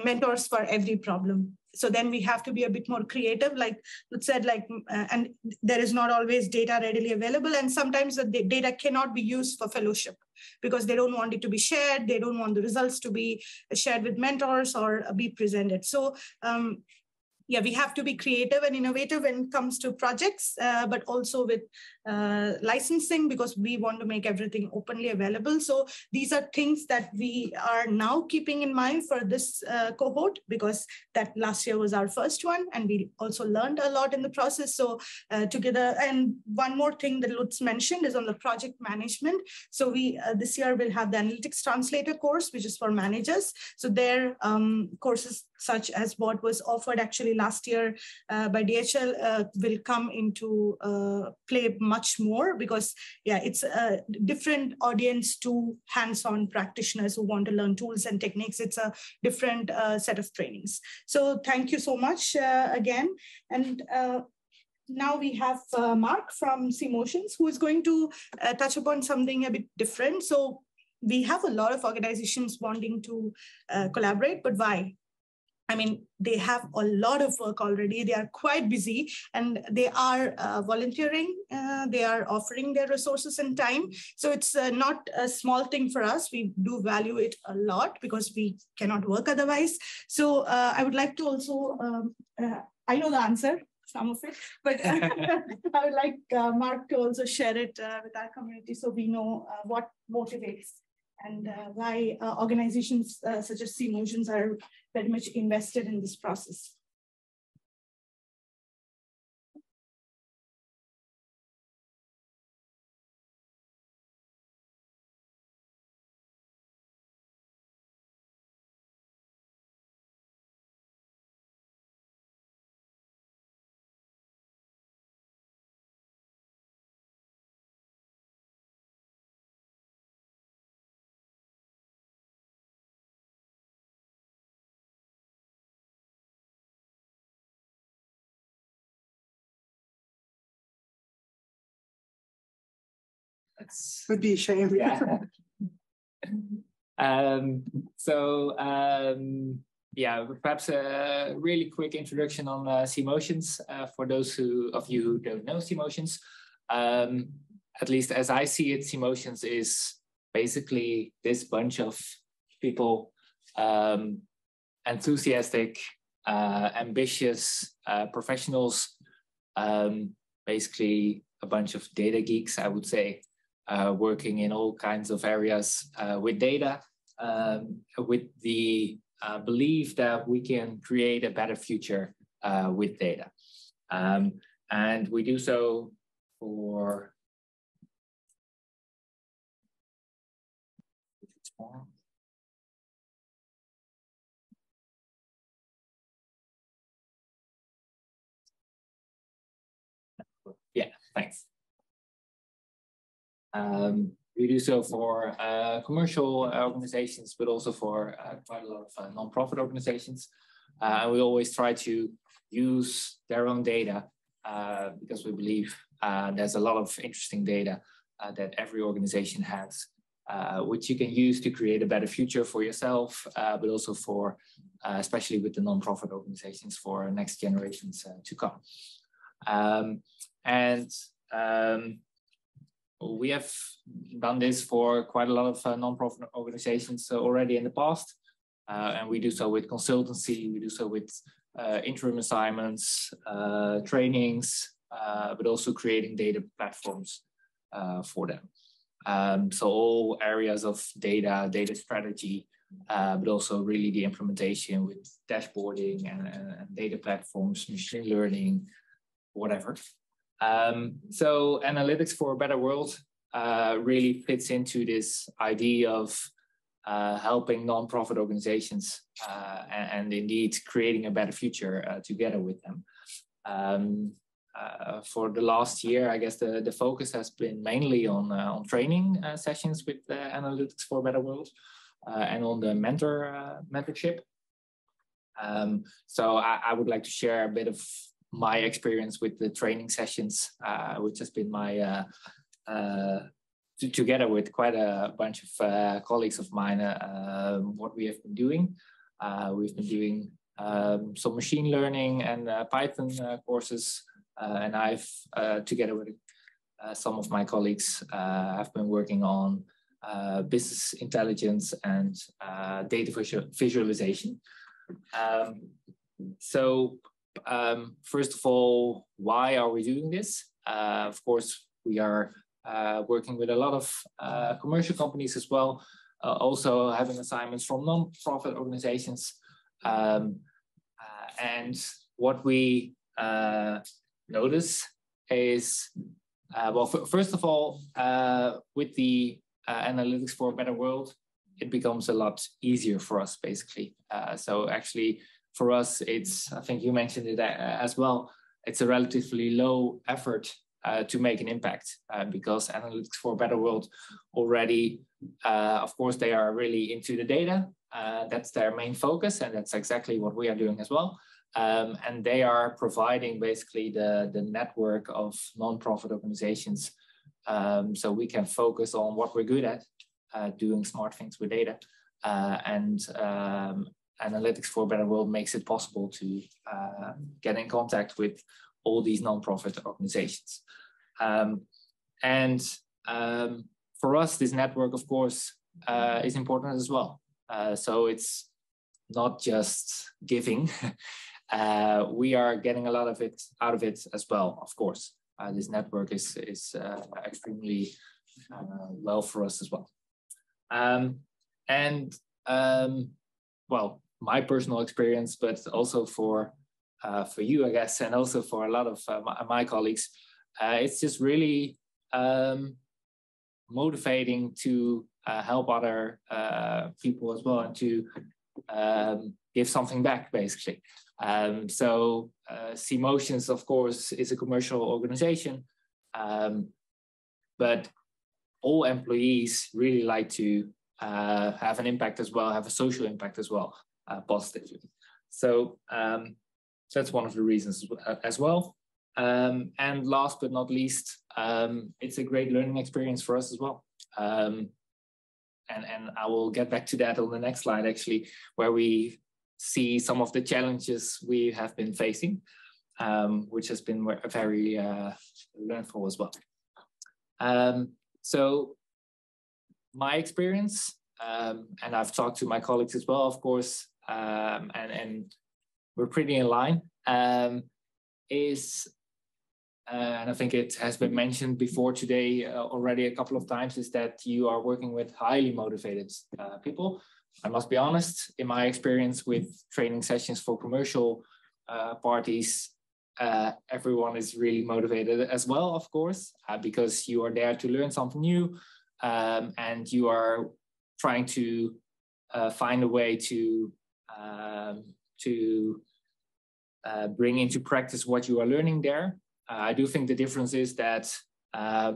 mentors for every problem so then we have to be a bit more creative like said like uh, and there is not always data readily available and sometimes the data cannot be used for fellowship because they don't want it to be shared they don't want the results to be shared with mentors or be presented. So um, yeah, we have to be creative and innovative when it comes to projects, uh, but also with uh, licensing because we want to make everything openly available. So these are things that we are now keeping in mind for this uh, cohort because that last year was our first one and we also learned a lot in the process. So uh, together, and one more thing that Lutz mentioned is on the project management. So we uh, this year will have the analytics translator course, which is for managers. So their um, courses such as what was offered actually last year uh, by DHL will come into play much much more because yeah, it's a different audience to hands-on practitioners who want to learn tools and techniques. It's a different uh, set of trainings. So thank you so much uh, again. And uh, now we have uh, Mark from Cmotions who is going to uh, touch upon something a bit different. So we have a lot of organizations wanting to collaborate, but why? I mean, they have a lot of work already. They are quite busy and they are uh, volunteering. Uh, they are offering their resources and time. So it's uh, not a small thing for us. We do value it a lot because we cannot work otherwise. So uh, I would like to also, um, uh, I know the answer, some of it, but *laughs* I would like uh, Mark to also share it with our community so we know what motivates and uh, why uh, organizations uh, such as Cmotions are very much invested in this process. That's would be a shame. Yeah. *laughs* um, so um, yeah, perhaps a really quick introduction on uh, Cmotions uh, for those who of you who don't know Cmotions. Um, at least as I see it, Cmotions is basically this bunch of people, um, enthusiastic, uh, ambitious uh, professionals, um, basically a bunch of data geeks, I would say, working in all kinds of areas uh, with data, um, with the uh, belief that we can create a better future uh, with data. Um, and we do so for Yeah, thanks. Um, we do so for uh, commercial organizations, but also for uh, quite a lot of uh, non-profit organizations. Uh, and we always try to use their own data uh, because we believe uh, there's a lot of interesting data that every organization has, which you can use to create a better future for yourself, but also for, especially with the non-profit organizations, for next generations to come. Um, and um, we have done this for quite a lot of uh, non-profit organizations uh, already in the past, uh, and we do so with consultancy, we do so with uh, interim assignments, uh, trainings, but also creating data platforms for them. Um, so all areas of data, data strategy, but also really the implementation with dashboarding and, and data platforms, machine learning, whatever. Um, so analytics for a better world uh, really fits into this idea of uh, helping nonprofit organizations uh, and, and, indeed creating a better future uh, together with them. Um, uh, for the last year, I guess the, the focus has been mainly on, uh, on training sessions with Analytics for a Better World and on the mentor mentorship. Um, so I, I, would like to share a bit of my experience with the training sessions, uh, which has been my uh, uh, together with quite a bunch of uh, colleagues of mine, uh, um, what we have been doing. Uh, we've been doing um, some machine learning and Python courses, and I've together with some of my colleagues I've been working on business intelligence and data visual visualization. Um, so um, first of all, why are we doing this? Uh, of course, we are uh, working with a lot of uh, commercial companies as well, uh, also having assignments from non-profit organizations. Um, uh, and what we uh, notice is, well, first of all, with the analytics for a better world, it becomes a lot easier for us, basically. so actually, for us, it's, I think you mentioned it uh, as well, it's a relatively low effort uh, to make an impact uh, because Analytics for a Better World already, uh, of course, they are really into the data. Uh, that's their main focus, and that's exactly what we are doing as well. Um, and they are providing basically the, the network of nonprofit organizations um, so we can focus on what we're good at, uh, doing smart things with data. and um, Analytics for a Better World makes it possible to uh, get in contact with all these nonprofit organizations. Um, and um, for us, this network, of course, uh, is important as well. Uh, so it's not just giving. *laughs* Uh, we are getting a lot of it out of it as well, of course. Uh, this network is, is uh, extremely well for us as well. Um, and um, well, my personal experience, but also for uh, for you, I guess, and also for a lot of uh, my, my, colleagues, uh, it's just really um, motivating to uh, help other uh, people as well and to um, give something back, basically. Um, so, uh, Cmotions, of course, is a commercial organization, um, but all employees really like to uh, have an impact as well, have a social impact as well, uh, positively. So um, that's one of the reasons as well. Um, and last but not least, um, it's a great learning experience for us as well. Um, and, and I will get back to that on the next slide, actually, where we see some of the challenges we have been facing, um, which has been very uh, learnful as well. Um, so my experience, um, and I've talked to my colleagues as well, of course, um, and, and we're pretty in line, um, is, uh, and I think it has been mentioned before today uh, already a couple of times, is that you are working with highly motivated uh, people. I must be honest, in my experience with training sessions for commercial uh, parties, uh, everyone is really motivated as well, of course, uh, because you are there to learn something new um, and you are trying to find a way to um, to uh, bring into practice what you are learning there. Uh, I do think the difference is that uh,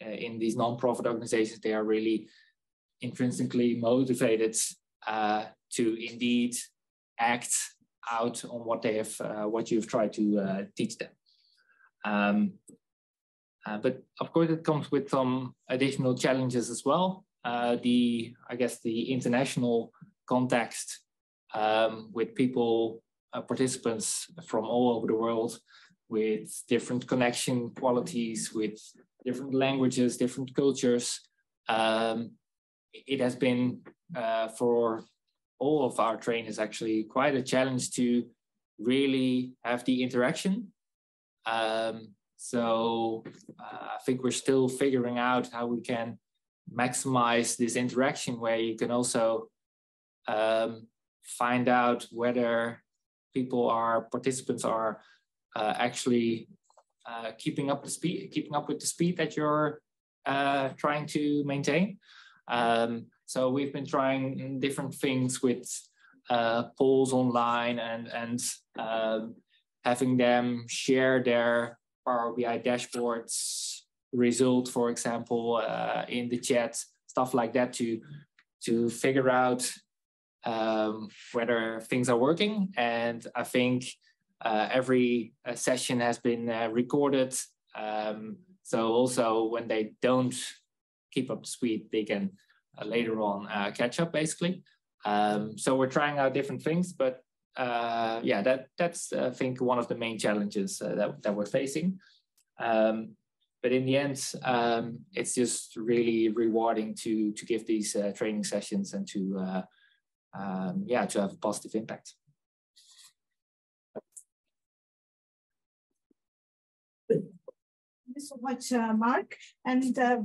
in these non-profit organizations, they are really intrinsically motivated uh, to indeed act out on what they have, uh, what you've tried to teach them. Um, uh, but of course, it comes with some additional challenges as well. Uh, the, I guess, the international context um, with people, uh, participants from all over the world, with different connection qualities, with different languages, different cultures. Um, it has been uh, for all of our trainers actually quite a challenge to really have the interaction. Um, so uh, I think we're still figuring out how we can maximize this interaction where you can also um, find out whether people are participants are uh, actually uh, keeping up the speed, keeping up with the speed that you're uh, trying to maintain. Um, so we've been trying different things with uh, polls online and and um, having them share their Power BI dashboards result, for example, uh, in the chat, stuff like that to to figure out um, whether things are working. And I think uh, every uh, session has been uh, recorded. Um, so also when they don't keep up speed, they can uh, later on uh, catch up basically. Um, so we're trying out different things, but uh, yeah, that that's I think one of the main challenges that that we're facing. Um, but in the end, um, it's just really rewarding to to give these training sessions and to um, yeah to have a positive impact. Thank you so much, uh, Mark. And uh,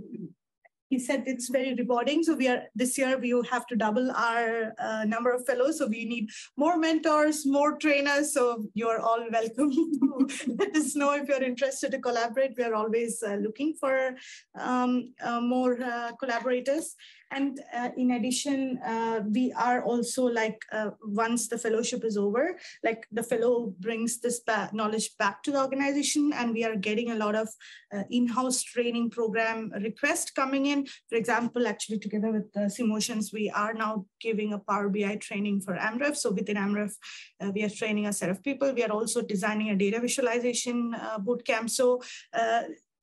he said it's very rewarding. So we are this year we will have to double our uh, number of fellows. So we need more mentors, more trainers. So you're all welcome. *laughs* Let us know if you're interested to collaborate. We are always uh, looking for um, uh, more uh, collaborators. And uh, in addition, uh, we are also like, uh, once the fellowship is over, like the fellow brings this ba knowledge back to the organization and we are getting a lot of uh, in-house training program requests coming in. For example, actually together with the Cmotions, we are now giving a Power BI training for AMREF. So within AMREF, uh, we are training a set of people. We are also designing a data visualization uh, bootcamp. So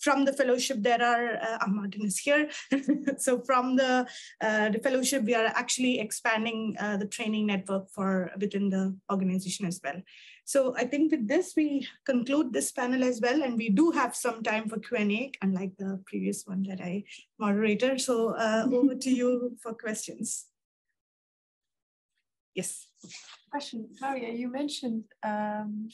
from the fellowship, there are, uh, Martin is here. so from the, uh, the fellowship, we are actually expanding uh, the training network for within the organization as well. So I think with this, we conclude this panel as well, and we do have some time for Q&A, unlike the previous one that I moderated. So uh, *laughs* over to you for questions. Yes. Question, Claudia, you mentioned um,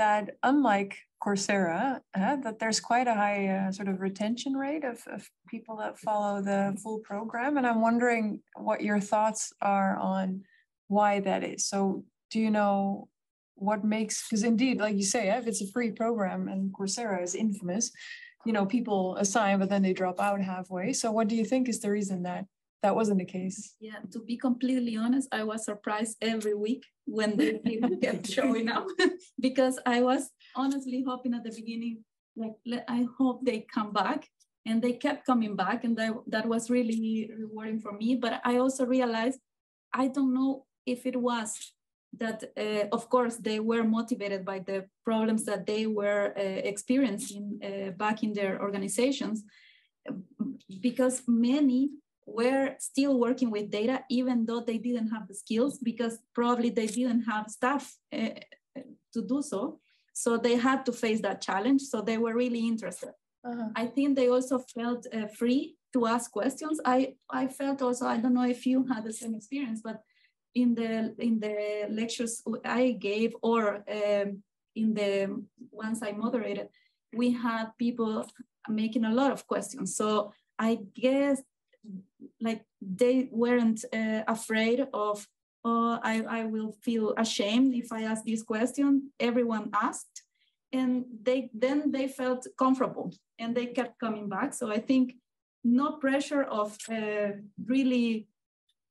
that unlike Coursera, uh, that there's quite a high uh, sort of retention rate of, of people that follow the full program. And I'm wondering what your thoughts are on why that is. So do you know what makes, because indeed, like you say, if it's a free program and Coursera is infamous, you know, people assign, but then they drop out halfway. So what do you think is the reason that that wasn't the case? Yeah, to be completely honest, I was surprised every week when the people kept showing up *laughs* because I was honestly hoping at the beginning, like, I hope they come back. And they kept coming back, and that, that was really rewarding for me. But I also realized I don't know if it was that, uh, of course, they were motivated by the problems that they were uh, experiencing uh, back in their organizations, because many were still working with data even though they didn't have the skills because probably they didn't have staff uh, to do so. So they had to face that challenge. So they were really interested. Uh-huh. i think they also felt uh, free to ask questions. I i felt also i don't know if you had the same experience but in the in the lectures i gave or um, in the ones i moderated we had people making a lot of questions. So i guess like they weren't uh, afraid of oh I, I will feel ashamed if i ask this question everyone asked and they then they felt comfortable and they kept coming back so i think no pressure of uh, really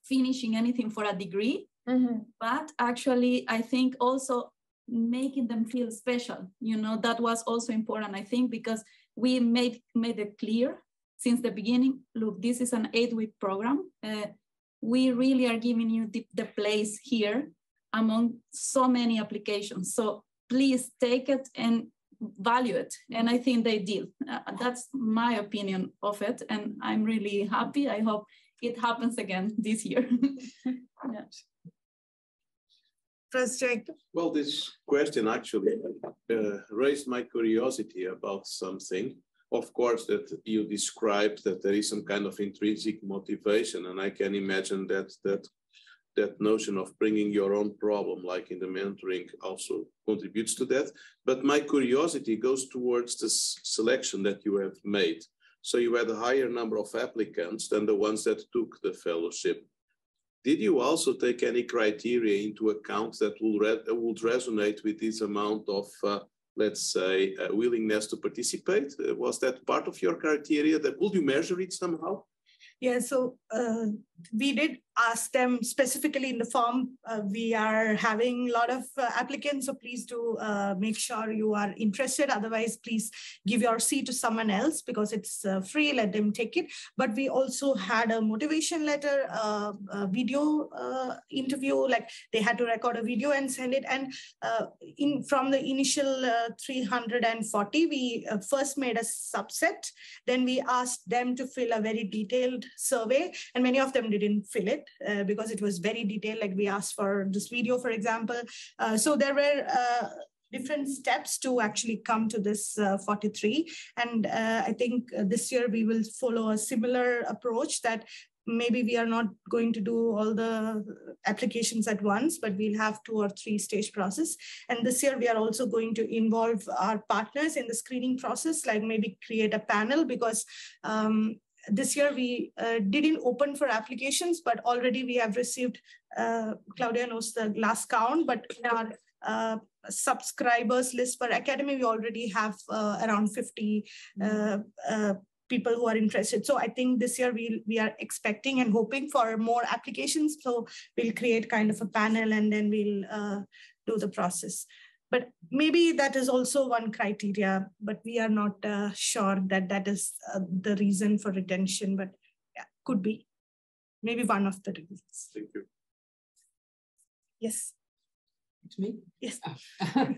finishing anything for a degree mm-hmm. but actually i think also making them feel special you know that was also important i think because we made made it clear since the beginning, look, this is an eight week program. Uh, we really are giving you the, the place here among so many applications. So please take it and value it. And I think they did. Uh, that's my opinion of it. And I'm really happy. I hope it happens again *laughs* this year. *laughs* yeah. President. Well, this question actually uh, raised my curiosity about something of course, that you described that there is some kind of intrinsic motivation, and I can imagine that that that notion of bringing your own problem, like in the mentoring, also contributes to that. But my curiosity goes towards the selection that you have made. So you had a higher number of applicants than the ones that took the fellowship. Did you also take any criteria into account that will re would resonate with this amount of uh, let's say, willingness to participate? Uh, was that part of your criteria? That would you measure it somehow? Yeah, so uh, we did ask them specifically in the form. Uh, we are having a lot of uh, applicants, so please do uh, make sure you are interested. Otherwise, please give your seat to someone else because it's uh, free. Let them take it. But we also had a motivation letter, uh, a video interview. Like they had to record a video and send it. And in from the initial 340, we first made a subset. Then we asked them to fill a very detailed survey, and many of them didn't fill it uh, because it was very detailed. Like we asked for this video, for example. Uh, so there were uh, different steps to actually come to this uh, 43. And uh, I think uh, this year we will follow a similar approach that maybe we are not going to do all the applications at once, but we'll have two or three stage process. And this year we are also going to involve our partners in the screening process, like maybe create a panel because um, this year we uh, didn't open for applications, but already we have received, uh, Claudia knows the last count, but in our uh, subscribers list for Academy, we already have uh, around 50 uh, uh, people who are interested. So I think this year we, we are expecting and hoping for more applications. So we'll create kind of a panel and then we'll do the process but maybe that is also one criteria but we are not uh, sure that that is uh, the reason for retention but yeah, could be. Maybe one of the reasons. Thank you. Yes. It's me? Yes. *laughs*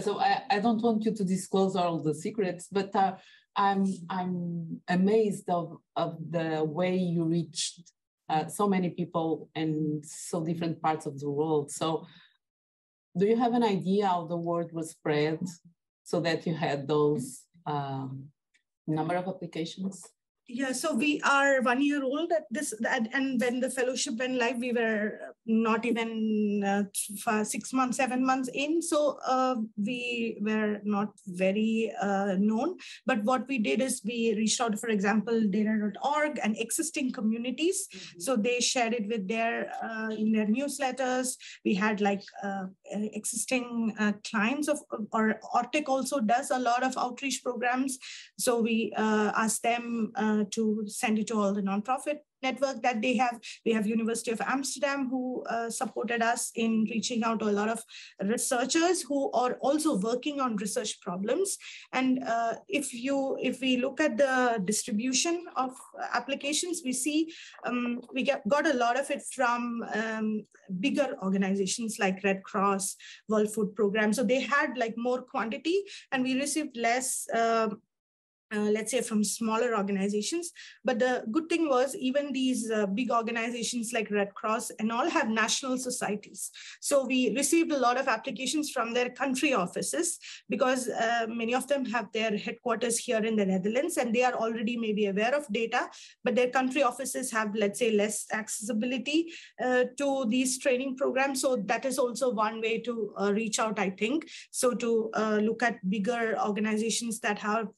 So I, I don't want you to disclose all the secrets, but uh, I'm I'm amazed of of the way you reached uh, so many people in so different parts of the world. So, do you have an idea how the word was spread so that you had those um, number of applications? Yeah, so we are one year old at this, and when the fellowship went live, we were not even uh, six months, seven months in. So uh, we were not very uh, known. But what we did is we reached out, for example, data.org and existing communities. Mm-hmm. So they shared it with their uh, in their newsletters. We had like uh, existing uh, clients of, or Ortec also does a lot of outreach programs. So we asked them uh, to send it to all the nonprofit network that they have. We have University of Amsterdam who uh, supported us in reaching out to a lot of researchers who are also working on research problems. And uh, if you if we look at the distribution of applications, we see um, we get, got a lot of it from um, bigger organizations like Red Cross, World Food Program. So they had like more quantity, and we received less. Um, uh, let's say from smaller organizations. But the good thing was even these uh, big organizations like Red Cross and all have national societies. So we received a lot of applications from their country offices because uh, many of them have their headquarters here in the Netherlands and they are already maybe aware of data, but their country offices have, let's say, less accessibility uh, to these training programs. So that is also one way to uh, reach out, I think. So to look at bigger organizations that have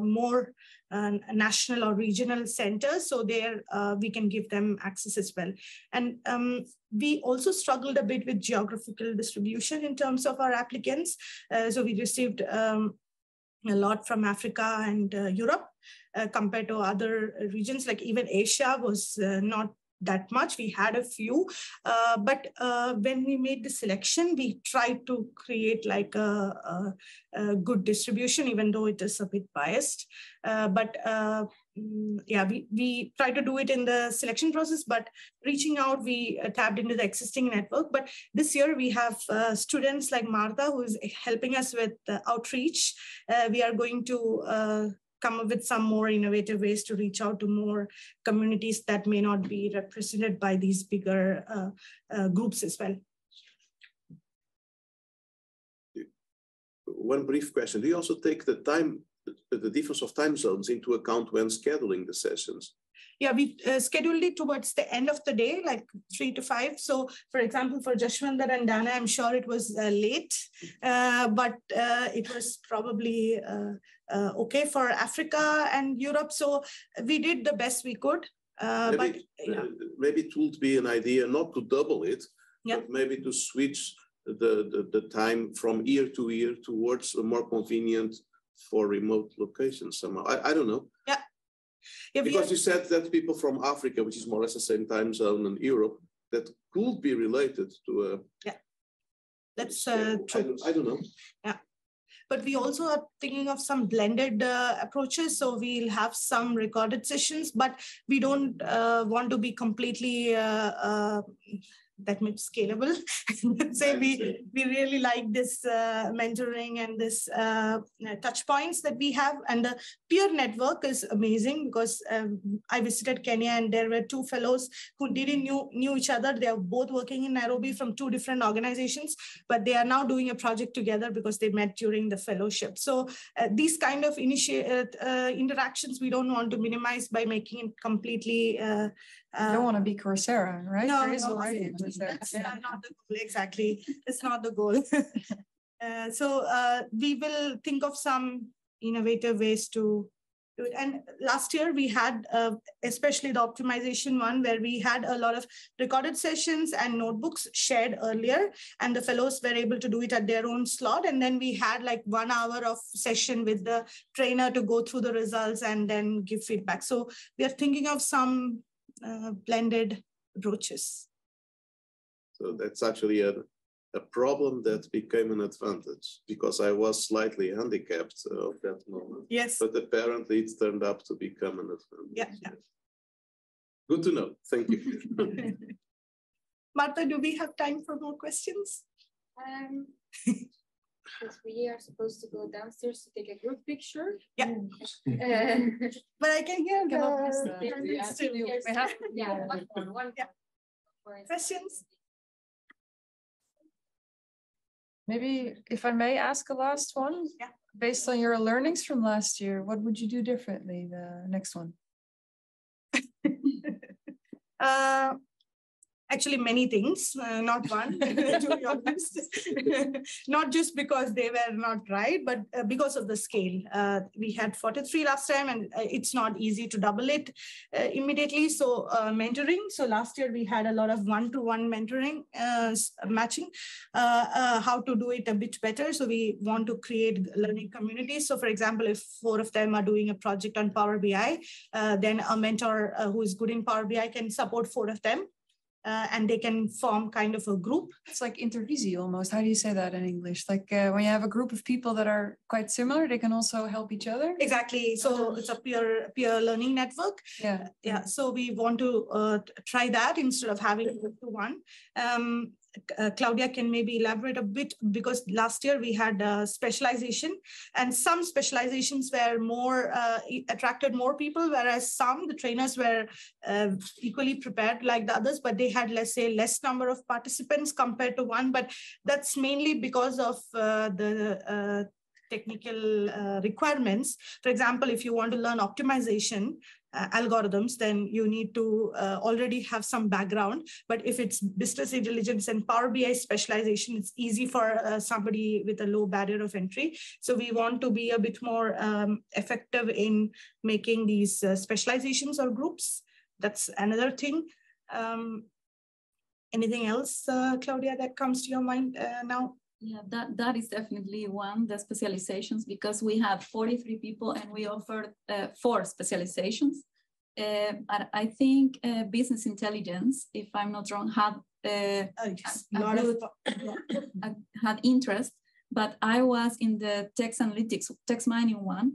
more more uh, national or regional centers. So there uh, we can give them access as well. And um, we also struggled a bit with geographical distribution in terms of our applicants. Uh, so we received um, a lot from africa and uh, europe uh, compared to other regions. Like even asia was uh, not that much. We had a few, uh, but uh, when we made the selection, we tried to create like a, a, a good distribution, even though it is a bit biased. Uh, but uh, mm, yeah, we, we try to do it in the selection process, but reaching out, we uh, tapped into the existing network. But this year we have uh, students like Martha, who is helping us with outreach. we are going to come up with some more innovative ways to reach out to more communities that may not be represented by these bigger uh, uh, groups as well. One brief question. Do you also take the time, the difference of time zones into account when scheduling the sessions? Yeah, we uh, scheduled it towards the end of the day, like three to five. So, for example, for Jashwinder and Dana, I'm sure it was uh, late, uh, but uh, it was probably uh, uh, okay for Africa and Europe. So we did the best we could. maybe, but, yeah. maybe it would be an idea not to double it, yeah. but maybe to switch the, the, the time from year to year towards a more convenient for remote locations somehow. I, I don't know. Yeah, if because you, you said that people from Africa, which is more or less the same time zone in Europe, that could be related to a. Yeah, that's uh, true. I don't, I don't know. Yeah but we also are thinking of some blended uh, approaches so we'll have some recorded sessions but we don't uh, want to be completely uh, uh that much scalable. *laughs* say we we really like this uh, mentoring and this uh, touch points that we have, and the peer network is amazing because um, I visited Kenya and there were two fellows who didn't knew knew each other. They are both working in Nairobi from two different organizations, but they are now doing a project together because they met during the fellowship. So uh, these kind of initiate uh, interactions we don't want to minimize by making it completely uh, you don't want to be Coursera, right? No, no, that's yeah. not the goal. Exactly, *laughs* it's not the goal. *laughs* uh, so uh, we will think of some innovative ways to do it. And last year we had, uh, especially the optimization one, where we had a lot of recorded sessions and notebooks shared earlier, and the fellows were able to do it at their own slot. And then we had like one hour of session with the trainer to go through the results and then give feedback. So we are thinking of some uh, blended approaches. So that's actually a, a problem that became an advantage because I was slightly handicapped uh, at that moment. Yes. But apparently it turned up to become an advantage. Yeah. yeah. Good to know. Thank you. *laughs* Martha, do we have time for more questions? Um, *laughs* because we are supposed to go downstairs to take a group picture. Yeah. Uh, *laughs* but I can hear the, yeah, still. there's- yeah, one more, one Yeah. questions. Maybe if I may ask a last one? Yeah. Based on your learnings from last year, what would you do differently the next one? *laughs* Uh, actually many things, uh, not one, *laughs* to be honest. *laughs* not just because they were not right, but uh, because of the scale. Uh, we had 43 last time, and uh, it's not easy to double it uh, immediately. So uh, mentoring. So last year we had a lot of one-to-one mentoring, uh, matching, uh, uh, how to do it a bit better. So we want to create learning communities. So for example, if four of them are doing a project on Power BI, then a mentor who is good in Power BI can support four of them. Uh, and they can form kind of a group. It's like intervisi almost. How do you say that in English? Like uh, when you have a group of people that are quite similar, they can also help each other. Exactly. So it's a peer peer learning network. Yeah. Yeah. So we want to uh, try that instead of having one to one. Um, uh, Claudia can maybe elaborate a bit because last year we had uh, specialization and some specializations were more uh, attracted more people, whereas some the trainers were uh, equally prepared like the others, but they had let's say less number of participants compared to one. But that's mainly because of the technical uh, requirements. For example, if you want to learn optimization uh, algorithms, then you need to uh, already have some background. But if it's business intelligence and Power BI specialization, it's easy for uh, somebody with a low barrier of entry. So we want to be a bit more um, effective in making these uh, specializations or groups. That's another thing. Um, anything else, uh, Claudia, that comes to your mind now? Yeah, that, that is definitely one, the specializations, because we have 43 people and we offered uh, four specializations. Uh, I think uh, business intelligence, if I'm not wrong, had uh, Oh, yes. a Lot of- good- I had interest, but I was in the text analytics, text mining one,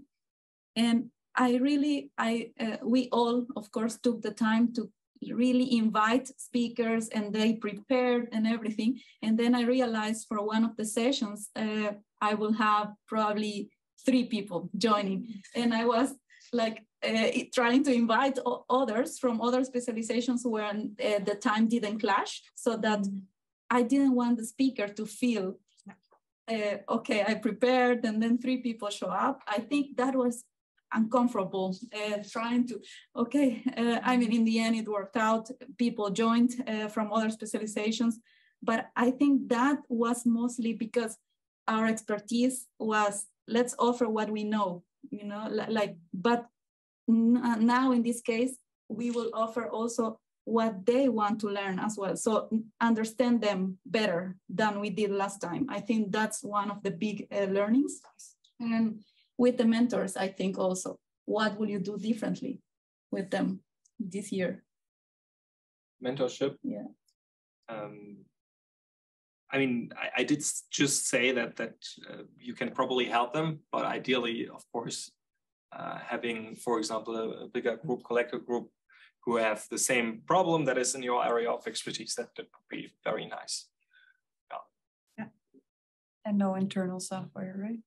and I really, I, uh, we all, of course, took the time to really invite speakers, and they prepared and everything. And then I realized for one of the sessions, uh, I will have probably three people joining, and I was like uh, trying to invite others from other specializations when uh, the time didn't clash, so that I didn't want the speaker to feel, uh, okay, I prepared, and then three people show up. I think that was uncomfortable uh, trying to okay uh, i mean in the end it worked out. People joined uh, from other specializations. But i think that was mostly because our expertise was let's offer what we know you know like but now in this case we will offer also what they want to learn as well. So understand them better than we did last time. I think that's one of the big uh, learnings. And with the mentors i think also what will you do differently with them this year mentorship. Yeah. Um, I mean, I, I did just say that that uh, you can probably help them, but ideally, of course, uh, having, for example, a, a bigger group, collective group, who have the same problem that is in your area of expertise, that, that would be very nice. Yeah. And no internal software, right?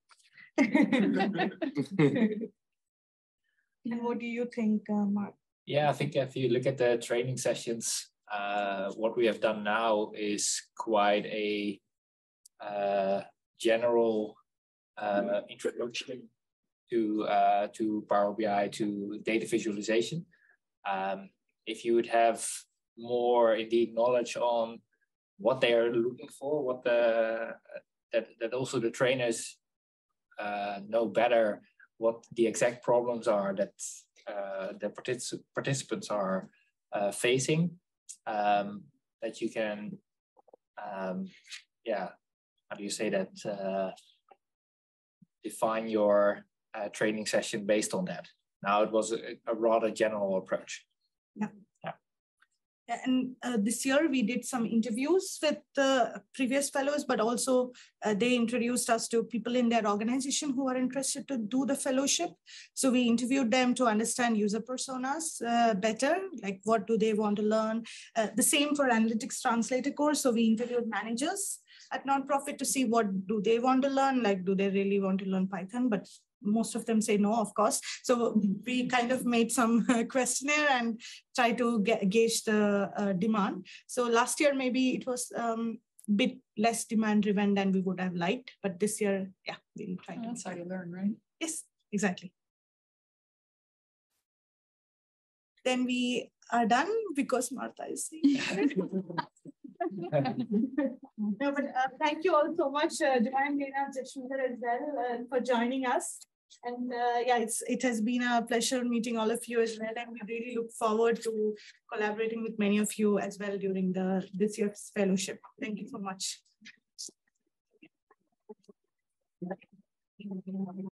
And what do you think, uh, Mark? Yeah, I think if you look at the training sessions, uh, what we have done now is quite a uh, general uh, introduction to uh, to Power BI to data visualization. Um, if you would have more indeed knowledge on what they are looking for, what the that that also the trainers uh, know better what the exact problems are that uh, the partic- participants are uh, facing, um, that you can, um, yeah, how do you say that? Uh, define your uh, training session based on that. Now it was a, a rather general approach. Yeah. And uh, this year we did some interviews with the previous fellows, but also uh, they introduced us to people in their organization who are interested to do the fellowship. So we interviewed them to understand user personas uh, better, like what do they want to learn. Uh, the same for analytics translator course. So we interviewed managers at nonprofit to see what do they want to learn, like do they really want to learn Python, but most of them say no, of course. So we kind of made some *laughs* questionnaire and try to get, gauge the uh, demand. So last year, maybe it was um, bit less demand driven than we would have liked, but this year, yeah, we'll try. Oh, that's how you learn, right? Yes, exactly. Then we are done because Martha is here. *laughs* no, but uh, thank you all so much, uh, Joanne, Lena, Jashwinder as well uh, for joining us. And uh, yeah, it's it has been a pleasure meeting all of you as well, and we really look forward to collaborating with many of you as well during the this year's fellowship. Thank you so much.